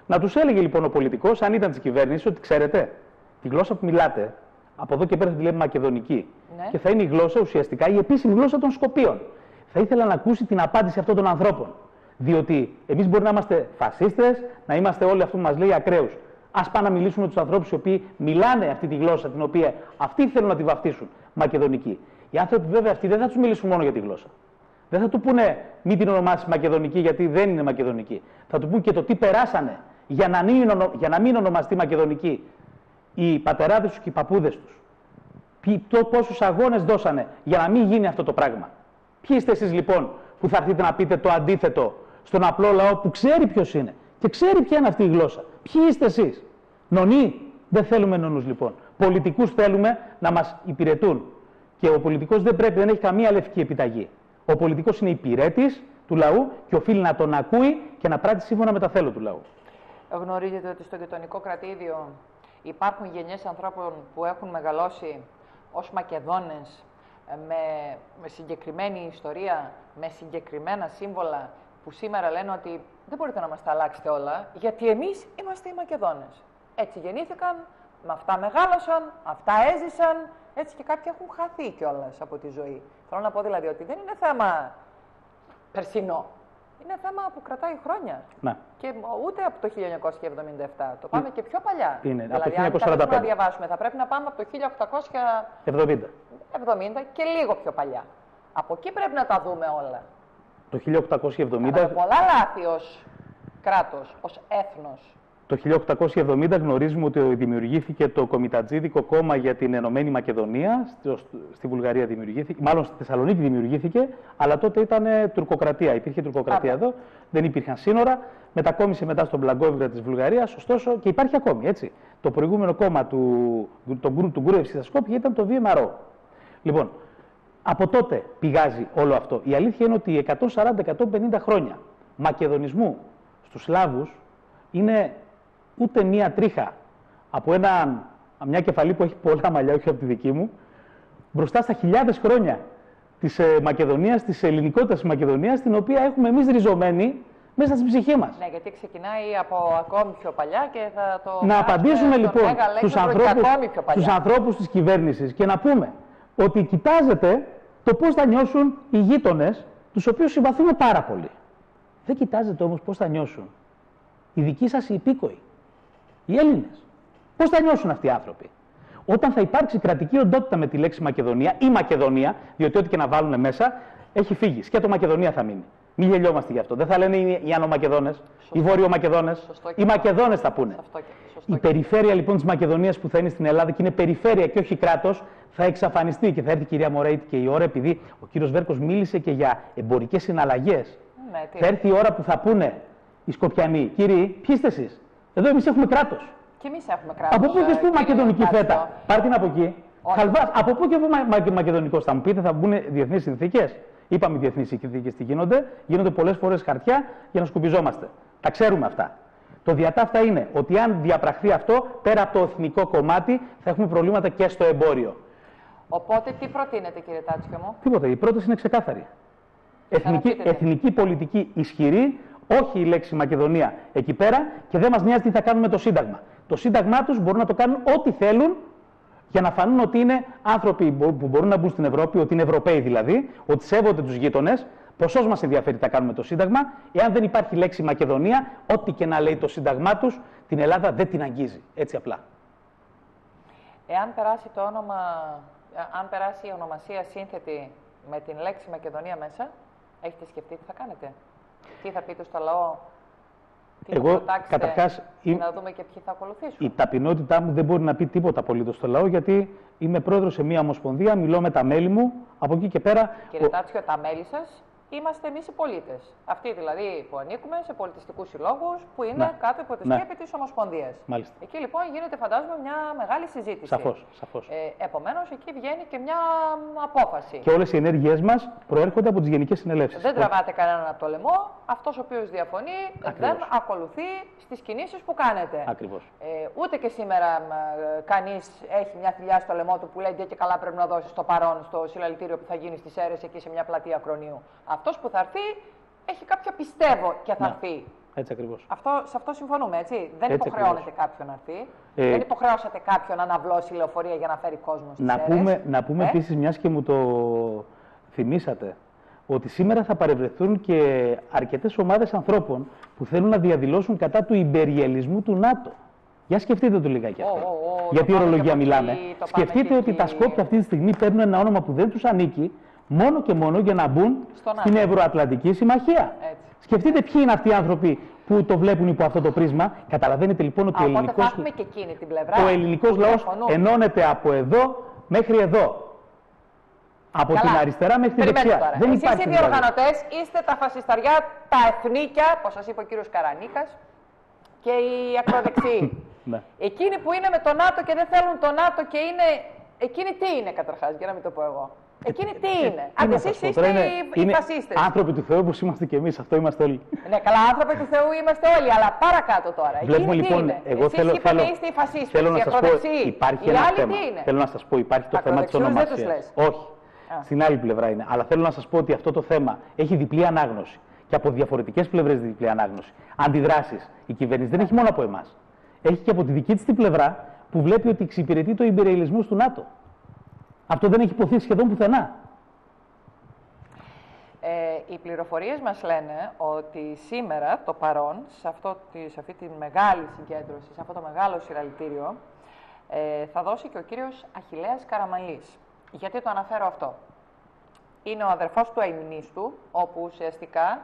Να τους έλεγε λοιπόν ο πολιτικός, αν ήταν της κυβέρνησης, ότι ξέρετε, τη γλώσσα που μιλάτε, από εδώ και πέρα θα τη λέμε μακεδονική. Ναι. Και θα είναι η γλώσσα ουσιαστικά η επίσημη γλώσσα των Σκοπίων. Θα ήθελα να ακούσει την απάντηση αυτών των ανθρώπων. Διότι εμείς μπορεί να είμαστε φασίστες, να είμαστε όλοι αυτό που μας λέει ακραίους. Α πάμε να μιλήσουμε με τους ανθρώπους οι οποίοι μιλάνε αυτή τη γλώσσα, την οποία αυτοί θέλουν να τη βαφτίσουν μακεδονική. Οι άνθρωποι βέβαια αυτοί δεν θα τους μιλήσουν μόνο για τη γλώσσα. Δεν θα του πούνε μην την ονομάσεις Μακεδονική γιατί δεν είναι Μακεδονική. Θα του πούν και το τι περάσανε για να μην, ονο- για να μην ονομαστεί Μακεδονική οι πατεράδες τους και οι παππούδες τους. Ποιοι- το πόσους αγώνες δώσανε για να μην γίνει αυτό το πράγμα. Ποιοι είστε εσείς λοιπόν που θα έρθετε να πείτε το αντίθετο στον απλό λαό που ξέρει ποιος είναι και ξέρει ποια είναι αυτή η γλώσσα. Ποιοι είστε εσείς; Νονοί. Δεν θέλουμε νονούς λοιπόν. Πολιτικούς θέλουμε να μας υπηρετούν. Και ο πολιτικός δεν πρέπει, δεν έχει καμία λευκή επιταγή. Ο πολιτικός είναι υπηρέτης του λαού και οφείλει να τον ακούει και να πράττει σύμφωνα με τα θέλω του λαού. Γνωρίζετε ότι στο γειτονικό κρατήδιο υπάρχουν γενιές ανθρώπων που έχουν μεγαλώσει ως Μακεδόνες ε, με, με συγκεκριμένη ιστορία, με συγκεκριμένα σύμβολα που σήμερα λένε ότι δεν μπορείτε να μας τα αλλάξετε όλα γιατί εμείς είμαστε οι Μακεδόνες. Έτσι γεννήθηκαν, με αυτά μεγάλωσαν, αυτά έζησαν, έτσι και κάποιοι έχουν χαθεί κιόλας από τη ζωή. Θέλω να πω δηλαδή ότι δεν είναι θέμα περσινό. Είναι θέμα που κρατάει χρόνια. Ναι. Και ούτε από το 1977. Το πάμε και πιο παλιά. Είναι, από το δηλαδή, αν 1945. καθίσουμε να διαβάσουμε, θα πρέπει να πάμε από το 1870 70. και λίγο πιο παλιά. Από εκεί πρέπει να τα δούμε όλα. Το Κάναμε 1870 πολλά λάθη ως κράτος, ως έθνος. Το 1870 γνωρίζουμε ότι δημιουργήθηκε το Κομιτατζίδικο Κόμμα για την Ενωμένη Μακεδονία. Στο- Στη Βουλγαρία δημιουργήθηκε, μάλλον στη Θεσσαλονίκη δημιουργήθηκε, αλλά τότε ήταν ε, τουρκοκρατία. Υπήρχε τουρκοκρατία Άρα. εδώ, δεν υπήρχαν σύνορα. Μετακόμισε μετά στον Πλαγκόβιγρα της Βουλγαρίας, ωστόσο και υπάρχει ακόμη έτσι. Το προηγούμενο κόμμα του, του, του, του Γκούρευση στα Σκόπια ήταν το VMRO. Λοιπόν, από τότε πηγάζει όλο αυτό. Η αλήθεια είναι ότι 140-150 χρόνια μακεδονισμού στους Σλάβους είναι ούτε μία τρίχα από ένα, μια κεφαλή που έχει πολλά μαλλιά, όχι από τη δική μου, μπροστά στα χιλιάδες χρόνια της ε, Μακεδονίας, της ελληνικότητας της Μακεδονίας, την οποία έχουμε εμείς ριζωμένη μέσα στην ψυχή μας. Ναι, γιατί ξεκινάει από ακόμη πιο παλιά και θα το. Να απαντήσουμε λοιπόν στους ανθρώπου ανθρώπους της κυβέρνησης και να πούμε ότι κοιτάζετε το πώς θα νιώσουν οι γείτονες, τους οποίους συμπαθούμε πάρα πολύ. Δεν κοιτάζετε όμως πώς θα νιώσουν οι δικοί σας οι υπήκοοι, οι Έλληνες. Πώς θα νιώσουν αυτοί οι άνθρωποι; Όταν θα υπάρξει κρατική οντότητα με τη λέξη Μακεδονία ή Μακεδονία, διότι ό,τι και να βάλουν μέσα έχει φύγει. Σκέτο Μακεδονία θα μείνει. Μην γελιόμαστε γι' αυτό. Δεν θα λένε οι Ανομακεδόνε, οι Βόρειο-Μακεδόνες. Οι Μακεδόνες θα πούνε. η περιφέρεια λοιπόν της Μακεδονίας που θα είναι στην Ελλάδα και είναι περιφέρεια και όχι κράτος, θα εξαφανιστεί και θα έρθει η κυρία Μωρέιτη και η ώρα, επειδή ο κύριος Βέρκος μίλησε και για εμπορικές συναλλαγές. Ναι, θα έρθει η ώρα που θα πούνε οι Σκοπιανοί, κύριοι, ποιοι είστε εσείς; Εδώ εμείς έχουμε κράτος. Και εμείς έχουμε κράτος. Από πού και πού μακεδονική φέτα; Πάρτε την από εκεί. Χαλβάς, από πού και πού μακεδονικό θα μου πείτε, θα μπουν διεθνείς συνθήκες; Είπαμε οι διεθνείς συνθήκες τι γίνονται. Γίνονται πολλές φορές χαρτιά για να σκουπιζόμαστε. Τα ξέρουμε αυτά. Το διατάφτα είναι ότι αν διαπραχθεί αυτό, πέρα από το εθνικό κομμάτι, θα έχουμε προβλήματα και στο εμπόριο. Οπότε τι προτείνετε, κύριε Τάτσιο μου; Τίποτα. Η πρόταση είναι ξεκάθαρη. Εθνική, εθνική πολιτική ισχυρή, όχι η λέξη Μακεδονία εκεί πέρα και δεν μας νοιάζει τι θα κάνουμε το Σύνταγμα. Το Σύνταγμά τους μπορούν να το κάνουν ό,τι θέλουν για να φανούν ότι είναι άνθρωποι που μπορούν να μπουν στην Ευρώπη, ότι είναι Ευρωπαίοι δηλαδή, ότι σέβονται τους γείτονες. Ποσός μας ενδιαφέρει τι θα κάνουμε το Σύνταγμα. Εάν δεν υπάρχει λέξη Μακεδονία, ό,τι και να λέει το Σύνταγμά τους, την Ελλάδα δεν την αγγίζει. Έτσι απλά. Εάν περάσει το όνομα, αν περάσει η ονομασία σύνθετη με την λέξη Μακεδονία μέσα, έχετε σκεφτεί τι θα κάνετε; Τι θα πείτε στο λαό, εγώ καταρχάς. Να δούμε και ποιοι θα ακολουθήσουν. Η ταπεινότητά μου δεν μπορεί να πει τίποτα απολύτως στο λαό, γιατί είμαι πρόεδρος σε μία ομοσπονδία, μιλώ με τα μέλη μου. Από εκεί και πέρα. Κύριε ο... Τάτσιο, τα μέλη σας; Είμαστε εμείς οι πολίτες. Αυτοί δηλαδή που ανήκουμε σε πολιτιστικούς συλλόγους που είναι ναι. κάτω από τη ναι. σκέπη της Ομοσπονδίας. Εκεί λοιπόν γίνεται, φαντάζομαι, μια μεγάλη συζήτηση. Σαφώς. Σαφώς. Ε, Επομένως, εκεί βγαίνει και μια απόφαση. Και όλες οι ενέργειές μας προέρχονται από τις γενικές συνελεύσεις. Δεν τραβάτε κανέναν από το λαιμό. Αυτός ο οποίος διαφωνεί δεν ακολουθεί στις κινήσεις που κάνετε. Ακριβώς. Ε, ούτε και σήμερα ε, κανείς έχει μια θηλιά στο λαιμό του που λέει και καλά πρέπει να δώσεις το παρόν στο συλλαλητήριο που θα γίνει στις αίρες εκεί σε μια πλατεία Κρονίου. Αυτός που θα έρθει έχει κάποιο πιστεύω και θα ναι. έρθει. Έτσι ακριβώς. Αυτό, σε αυτό συμφωνούμε, έτσι. Δεν έτσι υποχρεώνεται κάποιον να έρθει. Ε, δεν υποχρεώσατε κάποιον να αναβλώσει λεωφορεία για να φέρει κόσμο στις να πούμε, να πούμε ε; επίσης, μιας και μου το θυμήσατε, ότι σήμερα θα παρευρεθούν και αρκετές ομάδες ανθρώπων που θέλουν να διαδηλώσουν κατά του υπεριαλισμού του ΝΑΤΟ. Για σκεφτείτε το λιγάκι αυτό. Oh, oh, oh, Γιατί ορολογία μιλάμε. Σκεφτείτε ότι τα Σκόπια αυτή τη στιγμή παίρνουν ένα όνομα που δεν τους ανήκει μόνο και μόνο για να μπουν στην Ευρωατλαντική Συμμαχία. Έτσι. Σκεφτείτε ποιοι είναι αυτοί οι άνθρωποι που το βλέπουν υπό αυτό το πρίσμα. Καταλαβαίνετε λοιπόν ότι ο ελληνικό ο ελληνικός λαός ενώνεται από εδώ μέχρι εδώ. Από Καλά. την αριστερά μέχρι την δεξιά. Τώρα. Δεν Εσείς οι διοργανωτές είστε τα φασισταριά, τα εθνίκια, όπως σας είπε ο κύριος Καρανίκας, και οι ακροδεξιοί. ναι. Εκείνοι που είναι με το ΝΑΤΟ και δεν θέλουν το ΝΑΤΟ και είναι. Εκείνοι τι είναι καταρχάς, για να μην το πω εγώ; Εκείνοι τι ε, είναι; Αν εσείς είστε οι φασίστες. Άνθρωποι του Θεού όπως είμαστε και εμείς, αυτό είμαστε όλοι. Ναι, καλά, άνθρωποι του Θεού είμαστε όλοι, αλλά παρακάτω τώρα. Βλέπουμε Εκείνοι λοιπόν, τι είναι; εγώ Εσείς θέλω, είπατε θέλω, είστε οι φασίστες. Θέλω να σας πω, υπάρχει ένα θέμα. Θέλω να σας πω, υπάρχει το θέμα της ονομασίας. Όχι. Στην άλλη πλευρά είναι. Αλλά θέλω να σας πω ότι αυτό το θέμα έχει διπλή ανάγνωση. Και από διαφορετικές πλευρές διπλή ανάγνωση. Αντιδράσεις. Η κυβέρνηση δεν έχει μόνο από εμάς. Έχει και από τη δική της την πλευρά που βλέπει ότι εξυπηρετεί το υπερελισμό του ΝΑΤΟ. Αυτό δεν έχει υποθεί σχεδόν πουθενά. Ε, οι πληροφορίες μας λένε ότι σήμερα το παρόν, σε, αυτό, σε αυτή τη μεγάλη συγκέντρωση, σε αυτό το μεγάλο συλλαλητήριο, ε, θα δώσει και ο κύριος Αχιλέας Καραμαλής. Γιατί το αναφέρω αυτό; Είναι ο αδερφός του Αιμνίστου, όπου ουσιαστικά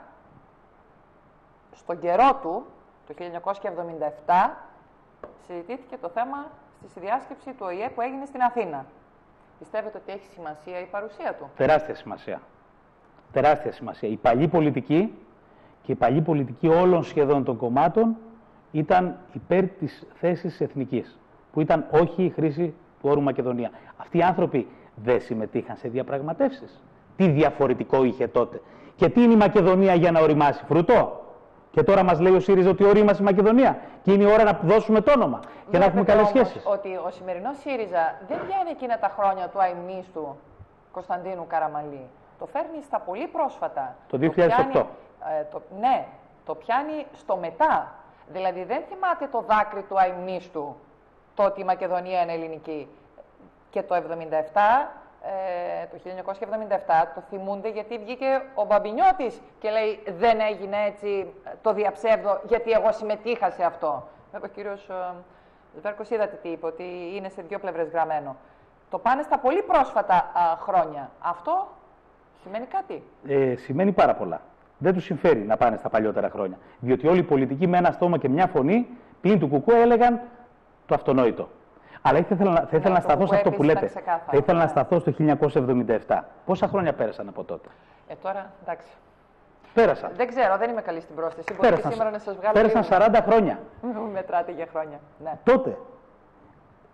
στον καιρό του, το 1977, συζητήθηκε το θέμα στη συνδιάσκεψη του ΟΗΕ που έγινε στην Αθήνα. Πιστεύετε ότι έχει σημασία η παρουσία του; Τεράστια σημασία. Τεράστια σημασία. Η παλιή πολιτική και η παλιή πολιτική όλων σχεδόν των κομμάτων ήταν υπέρ της θέσης εθνικής, που ήταν όχι η χρήση του όρου Μακεδονία. Αυτοί οι άνθρωποι δεν συμμετείχαν σε διαπραγματεύσεις. Τι διαφορετικό είχε τότε. Και τι είναι η Μακεδονία για να οριμάσει. Φρουτό. Και τώρα μας λέει ο ΣΥΡΙΖΑ ότι ορίμασε η Μακεδονία. Και είναι η ώρα να δώσουμε το όνομα και να έχουμε καλές σχέσεις. Ότι ο σημερινός ΣΥΡΙΖΑ δεν βγαίνει εκείνα τα χρόνια του αιμνίστου Κωνσταντίνου Καραμαλή. Το φέρνει στα πολύ πρόσφατα. Το 2008. Το ε, το, ναι, Το πιάνει στο μετά. Δηλαδή δεν θυμάται το δάκρυ του αιμνίστου το ότι η Μακεδονία είναι ελληνική. Και το 77 ε, το 1977 το θυμούνται γιατί βγήκε ο Μπαμπινιώτης και λέει δεν έγινε έτσι, το διαψεύδω γιατί εγώ συμμετείχα σε αυτό. Βέβαια ο κύριος ε, Βέρκος είδατε τι είπε, ότι είναι σε δύο πλευρές γραμμένο. Το πάνε στα πολύ πρόσφατα χρόνια. Αυτό σημαίνει κάτι; Ε, σημαίνει πάρα πολλά. Δεν τους συμφέρει να πάνε στα παλιότερα χρόνια. Διότι όλοι οι πολιτικοί με ένα στόμα και μια φωνή πλην του κουκού έλεγαν το αυτονόητο. Αλλά θα ήθελα, θα ήθελα ναι, να σταθώ σε αυτό που λέτε. Θα ήθελα να σταθώ στο 1977. Πόσα χρόνια πέρασαν από τότε; Ε, τώρα εντάξει. Πέρασαν. Δεν ξέρω, δεν είμαι καλή στην πρόσθεση. Μπορεί και σήμερα να σας βγάλω. Πέρασαν 40 χρόνια. Μετράτε για χρόνια. Ναι. Τότε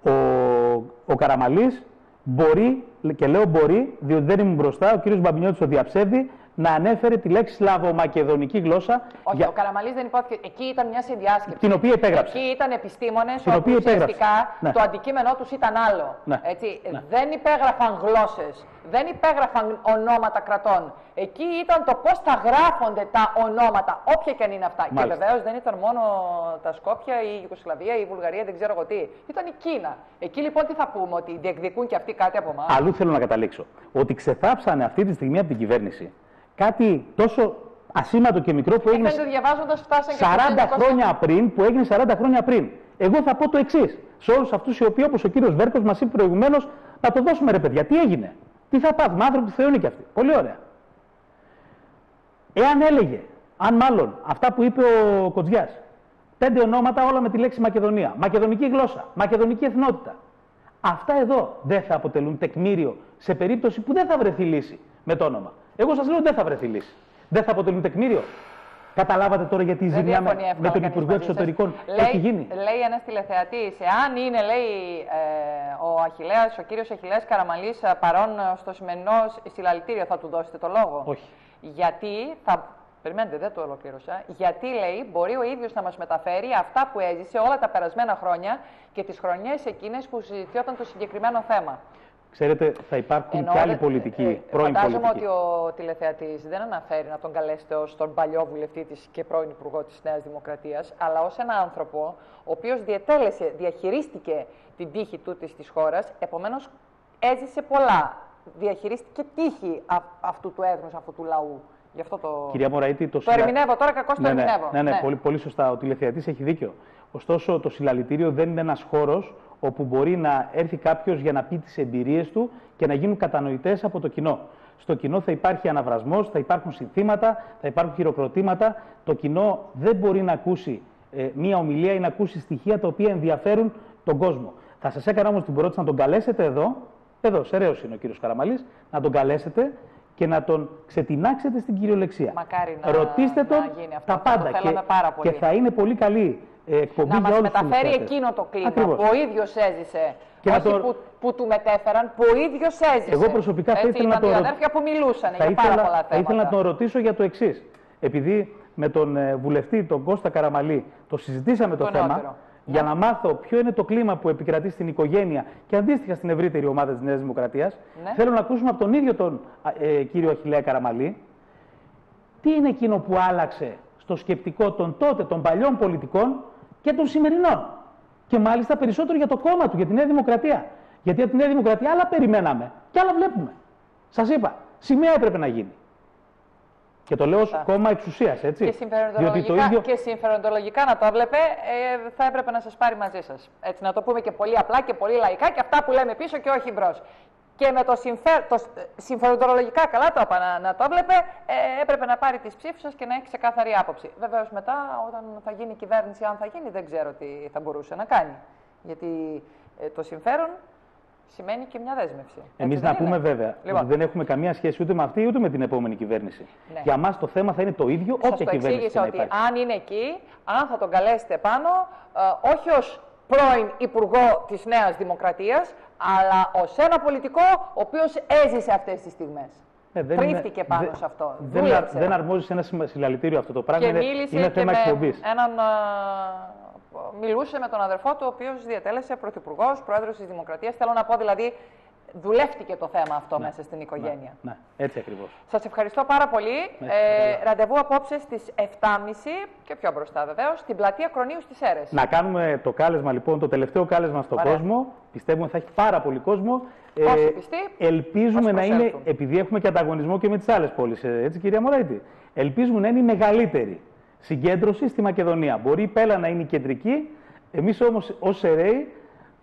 ο, ο Καραμαλής μπορεί, και λέω μπορεί, διότι δεν ήμουν μπροστά, ο κύριος Μπαμπινιώτης το διαψεύδει, να ανέφερε τη λέξη Σλαβομακεδονική γλώσσα. Όχι, για... ο Καραμαλής δεν υπόθηκε. Εκεί ήταν μια συνδιάσκεψη. Την οποία υπέγραψε. Εκεί ήταν επιστήμονες όπου ουσιαστικά ναι. το αντικείμενό τους ήταν άλλο. Ναι. Έτσι, ναι. Δεν υπέγραφαν γλώσσες, δεν υπέγραφαν ονόματα κρατών. Εκεί ήταν το πώς θα γράφονται τα ονόματα, όποια και αν είναι αυτά. Μάλιστα. Και βεβαίως δεν ήταν μόνο τα Σκόπια, η Ιουγκοσλαβία, η Βουλγαρία, δεν ξέρω εγώ τι. Ήταν η Κίνα. Εκεί λοιπόν τι θα πούμε, ότι διεκδικούν και αυτοί κάτι από εμάς; Αλλού θέλω να καταλήξω. Ότι ξεθάψανε αυτή τη στιγμή από την κυβέρνηση κάτι τόσο ασήμαντο και μικρό που έγινε 40 χρόνια πριν, που έγινε 40 χρόνια πριν. Εγώ θα πω το εξής. Σε όλους αυτούς οι οποίοι, όπως ο κύριος Βέρκος μας είπε προηγουμένως, να το δώσουμε ρε παιδιά. Τι έγινε, τι θα πάθουμε, άνθρωποι του Θεού είναι και αυτοί. Πολύ ωραία. Εάν έλεγε, αν μάλλον αυτά που είπε ο Κοτζιάς, πέντε ονόματα όλα με τη λέξη Μακεδονία, μακεδονική γλώσσα, μακεδονική εθνότητα. Αυτά εδώ δεν θα αποτελούν τεκμήριο σε περίπτωση που δεν θα βρεθεί λύση με το όνομα. Εγώ σας λέω δεν θα βρεθεί λύση. Δεν θα αποτελούν τεκμήριο. Καταλάβατε τώρα γιατί η ζημιά με, με τον Υπουργό Εξωτερικών έχει γίνει. Λέει ένας τηλεθεατής, εάν είναι, λέει, ε, ο Αχιλέας, ο κύριος Αχιλέα Καραμαλής ε, παρόν στο σημερινό συλλαλητήριο, θα του δώσετε το λόγο; Όχι. Γιατί θα. Περιμένετε, δεν το ολοκλήρωσα. Γιατί λέει, μπορεί ο ίδιος να μας μεταφέρει αυτά που έζησε όλα τα περασμένα χρόνια και τις χρονιές εκείνες που συζητιόταν το συγκεκριμένο θέμα; Ξέρετε, θα υπάρχουν Εννοώ, και άλλοι πολιτικοί, ε, πρώην Φαντάζομαι ότι ο τηλεθεατής δεν αναφέρει να τον καλέσετε ως τον παλιό βουλευτή της και πρώην υπουργό της Νέας Δημοκρατίας, αλλά ως ένα άνθρωπο ο οποίος διετέλεσε, διαχειρίστηκε την τύχη τούτη της χώρας, επομένως έζησε πολλά. Διαχειρίστηκε τύχη αυτού του έθνου, αυτού του λαού. Γι αυτό το... Κυρία Μωραήτη, το, το ερμηνεύω τώρα, κακώς το ναι, ναι, ερμηνεύω. Ναι, ναι, ναι, Πολύ, πολύ σωστά. Ο τηλεθεατής έχει δίκιο. Ωστόσο, το συλλαλητήριο δεν είναι ένας χώρος όπου μπορεί να έρθει κάποιος για να πει τις εμπειρίες του και να γίνουν κατανοητές από το κοινό. Στο κοινό θα υπάρχει αναβρασμός, θα υπάρχουν συνθήματα, θα υπάρχουν χειροκροτήματα. Το κοινό δεν μπορεί να ακούσει ε, μία ομιλία ή να ακούσει στοιχεία τα οποία ενδιαφέρουν τον κόσμο. Θα σας έκανα όμως την πρόταση να τον καλέσετε εδώ, εδώ, σεραίο είναι ο κύριος Καραμαλής, να τον καλέσετε και να τον ξετινάξετε στην κυριολεξία. Μακάρι να, Ρωτήστε τον τα πάντα. και, και θα είναι πολύ καλή ε, εκπομπή να μας μεταφέρει εκείνο το κλίμα Ακριβώς. που ο ίδιος έζησε. Και Όχι το... που, που του μετέφεραν, που ο ίδιος έζησε. Εγώ προσωπικά Έτσι, θα ήθελα να τον ρωτήσω. αδέρφια που μιλούσαν για πάρα πολλά θέματα. Θα ήθελα να τον ρωτήσω για το εξής. Επειδή με τον ε, βουλευτή, τον Κώστα Καραμαλή, το συζητήσαμε το θέμα, για να μάθω ποιο είναι το κλίμα που επικρατεί στην οικογένεια και αντίστοιχα στην ευρύτερη ομάδα της Νέας Δημοκρατίας, ναι. θέλω να ακούσουμε από τον ίδιο τον ε, κύριο Αχηλέα Καραμαλή, τι είναι εκείνο που άλλαξε στο σκεπτικό των τότε των παλιών πολιτικών και των σημερινών. Και μάλιστα περισσότερο για το κόμμα του, για τη Νέα Δημοκρατία. Γιατί από τη Νέα Δημοκρατία άλλα περιμέναμε και άλλα βλέπουμε. Σας είπα, σημαία έπρεπε να γίνει. Και το λέω ως κόμμα εξουσίας, έτσι. Και συμφεροντολογικά, το ίδιο... και συμφεροντολογικά να το έβλεπε, ε, θα έπρεπε να σας πάρει μαζί σας. Έτσι, να το πούμε και πολύ απλά και πολύ λαϊκά και αυτά που λέμε πίσω και όχι μπρος και με το, συμφέρ, το συμφεροντολογικά καλά το είπα να, να το έβλεπε, ε, έπρεπε να πάρει τις ψήφους σας και να έχει ξεκάθαρη άποψη. Βεβαίως μετά, όταν θα γίνει η κυβέρνηση, αν θα γίνει, δεν ξέρω τι θα μπορούσε να κάνει. Γιατί ε, το συμφέρον σημαίνει και μια δέσμευση. Εμείς να πούμε βέβαια λοιπόν. ότι δεν έχουμε καμία σχέση ούτε με αυτή ούτε με την επόμενη κυβέρνηση. Ναι. Για μας το θέμα θα είναι το ίδιο, όποια κυβέρνηση. Σα ότι αν είναι εκεί, αν θα τον καλέσετε πάνω, ε, όχι ως πρώην Υπουργό της Νέας Δημοκρατίας, αλλά ως ένα πολιτικό ο οποίος έζησε αυτές τις στιγμές. Ε, δεν Τρίφτηκε πάνω δε, σε αυτό. Δεν, δεν αρμόζει σε ένα συλλαλητήριο αυτό το πράγμα. Και είναι, είναι θέμα εκπομπής. Έναν, μιλούσε με τον αδερφό του, ο οποίος διατέλεσε πρωθυπουργός, πρόεδρος της Δημοκρατίας. Θέλω να πω δηλαδή, δουλεύτηκε το θέμα αυτό μέσα στην οικογένεια. Ναι, έτσι ακριβώς. Σας ευχαριστώ πάρα πολύ. Ναι, Ε, καλά. ραντεβού απόψε στις 7.30 και πιο μπροστά βεβαίως, στην πλατεία Κρονίου στις Σέρες. Να κάνουμε το κάλεσμα λοιπόν, το τελευταίο κάλεσμα στον Ωραία. κόσμο. Πιστεύουμε ότι θα έχει πάρα πολύ κόσμο. Ε, Όσοι πιστοί, ελπίζουμε ας να είναι, προσέλθουν. επειδή έχουμε και ανταγωνισμό και με τις άλλες πόλεις, έτσι κυρία Μωράητη, ελπίζουμε να είναι η μεγαλύτερη συγκέντρωση στη Μακεδονία. Μπορεί η Πέλα να είναι η κεντρική, εμείς όμως ως ΣΕΡΕΙ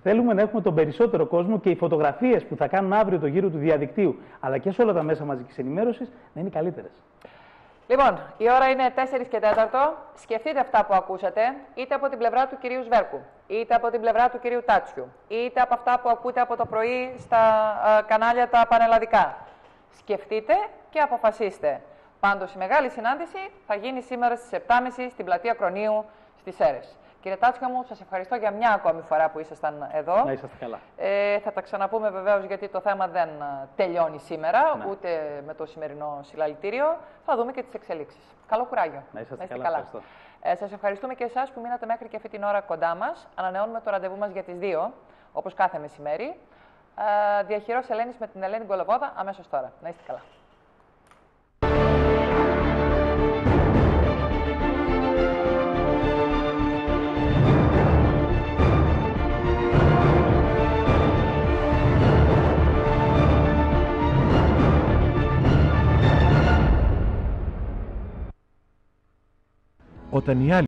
θέλουμε να έχουμε τον περισσότερο κόσμο και οι φωτογραφίες που θα κάνουν αύριο το γύρο του διαδικτύου, αλλά και σε όλα τα μέσα μαζικής ενημέρωσης, να είναι καλύτερες. Λοιπόν, η ώρα είναι 4 και 4. Σκεφτείτε αυτά που ακούσατε, είτε από την πλευρά του κυρίου Σβέρκου, είτε από την πλευρά του κυρίου Τάτσιου, είτε από αυτά που ακούτε από το πρωί στα ε, κανάλια τα πανελλαδικά. Σκεφτείτε και αποφασίστε. Πάντως η μεγάλη συνάντηση θα γίνει σήμερα στις 7.30 στην πλατεία Κρονίου στις Σέρες. Κύριε Τάτσιο μου, σας ευχαριστώ για μια ακόμη φορά που ήσασταν εδώ. Να είσαστε καλά. Ε, θα τα ξαναπούμε βεβαίως γιατί το θέμα δεν α, τελειώνει σήμερα, Ναι. ούτε με το σημερινό συλλαλητήριο. Θα δούμε και τις εξελίξεις. Καλό κουράγιο. Να είσαστε καλά, ευχαριστώ. Ε, Σας ευχαριστούμε και εσάς που μείνατε μέχρι και αυτή την ώρα κοντά μας. Ανανεώνουμε το ραντεβού μας για τις 2, όπως κάθε μεσημέρι. Ε, Διαχειρός Ελένης με την Ελένη Γκολοβόδα αμέσως τώρα. Να είστε καλά. Όταν οι άλλοι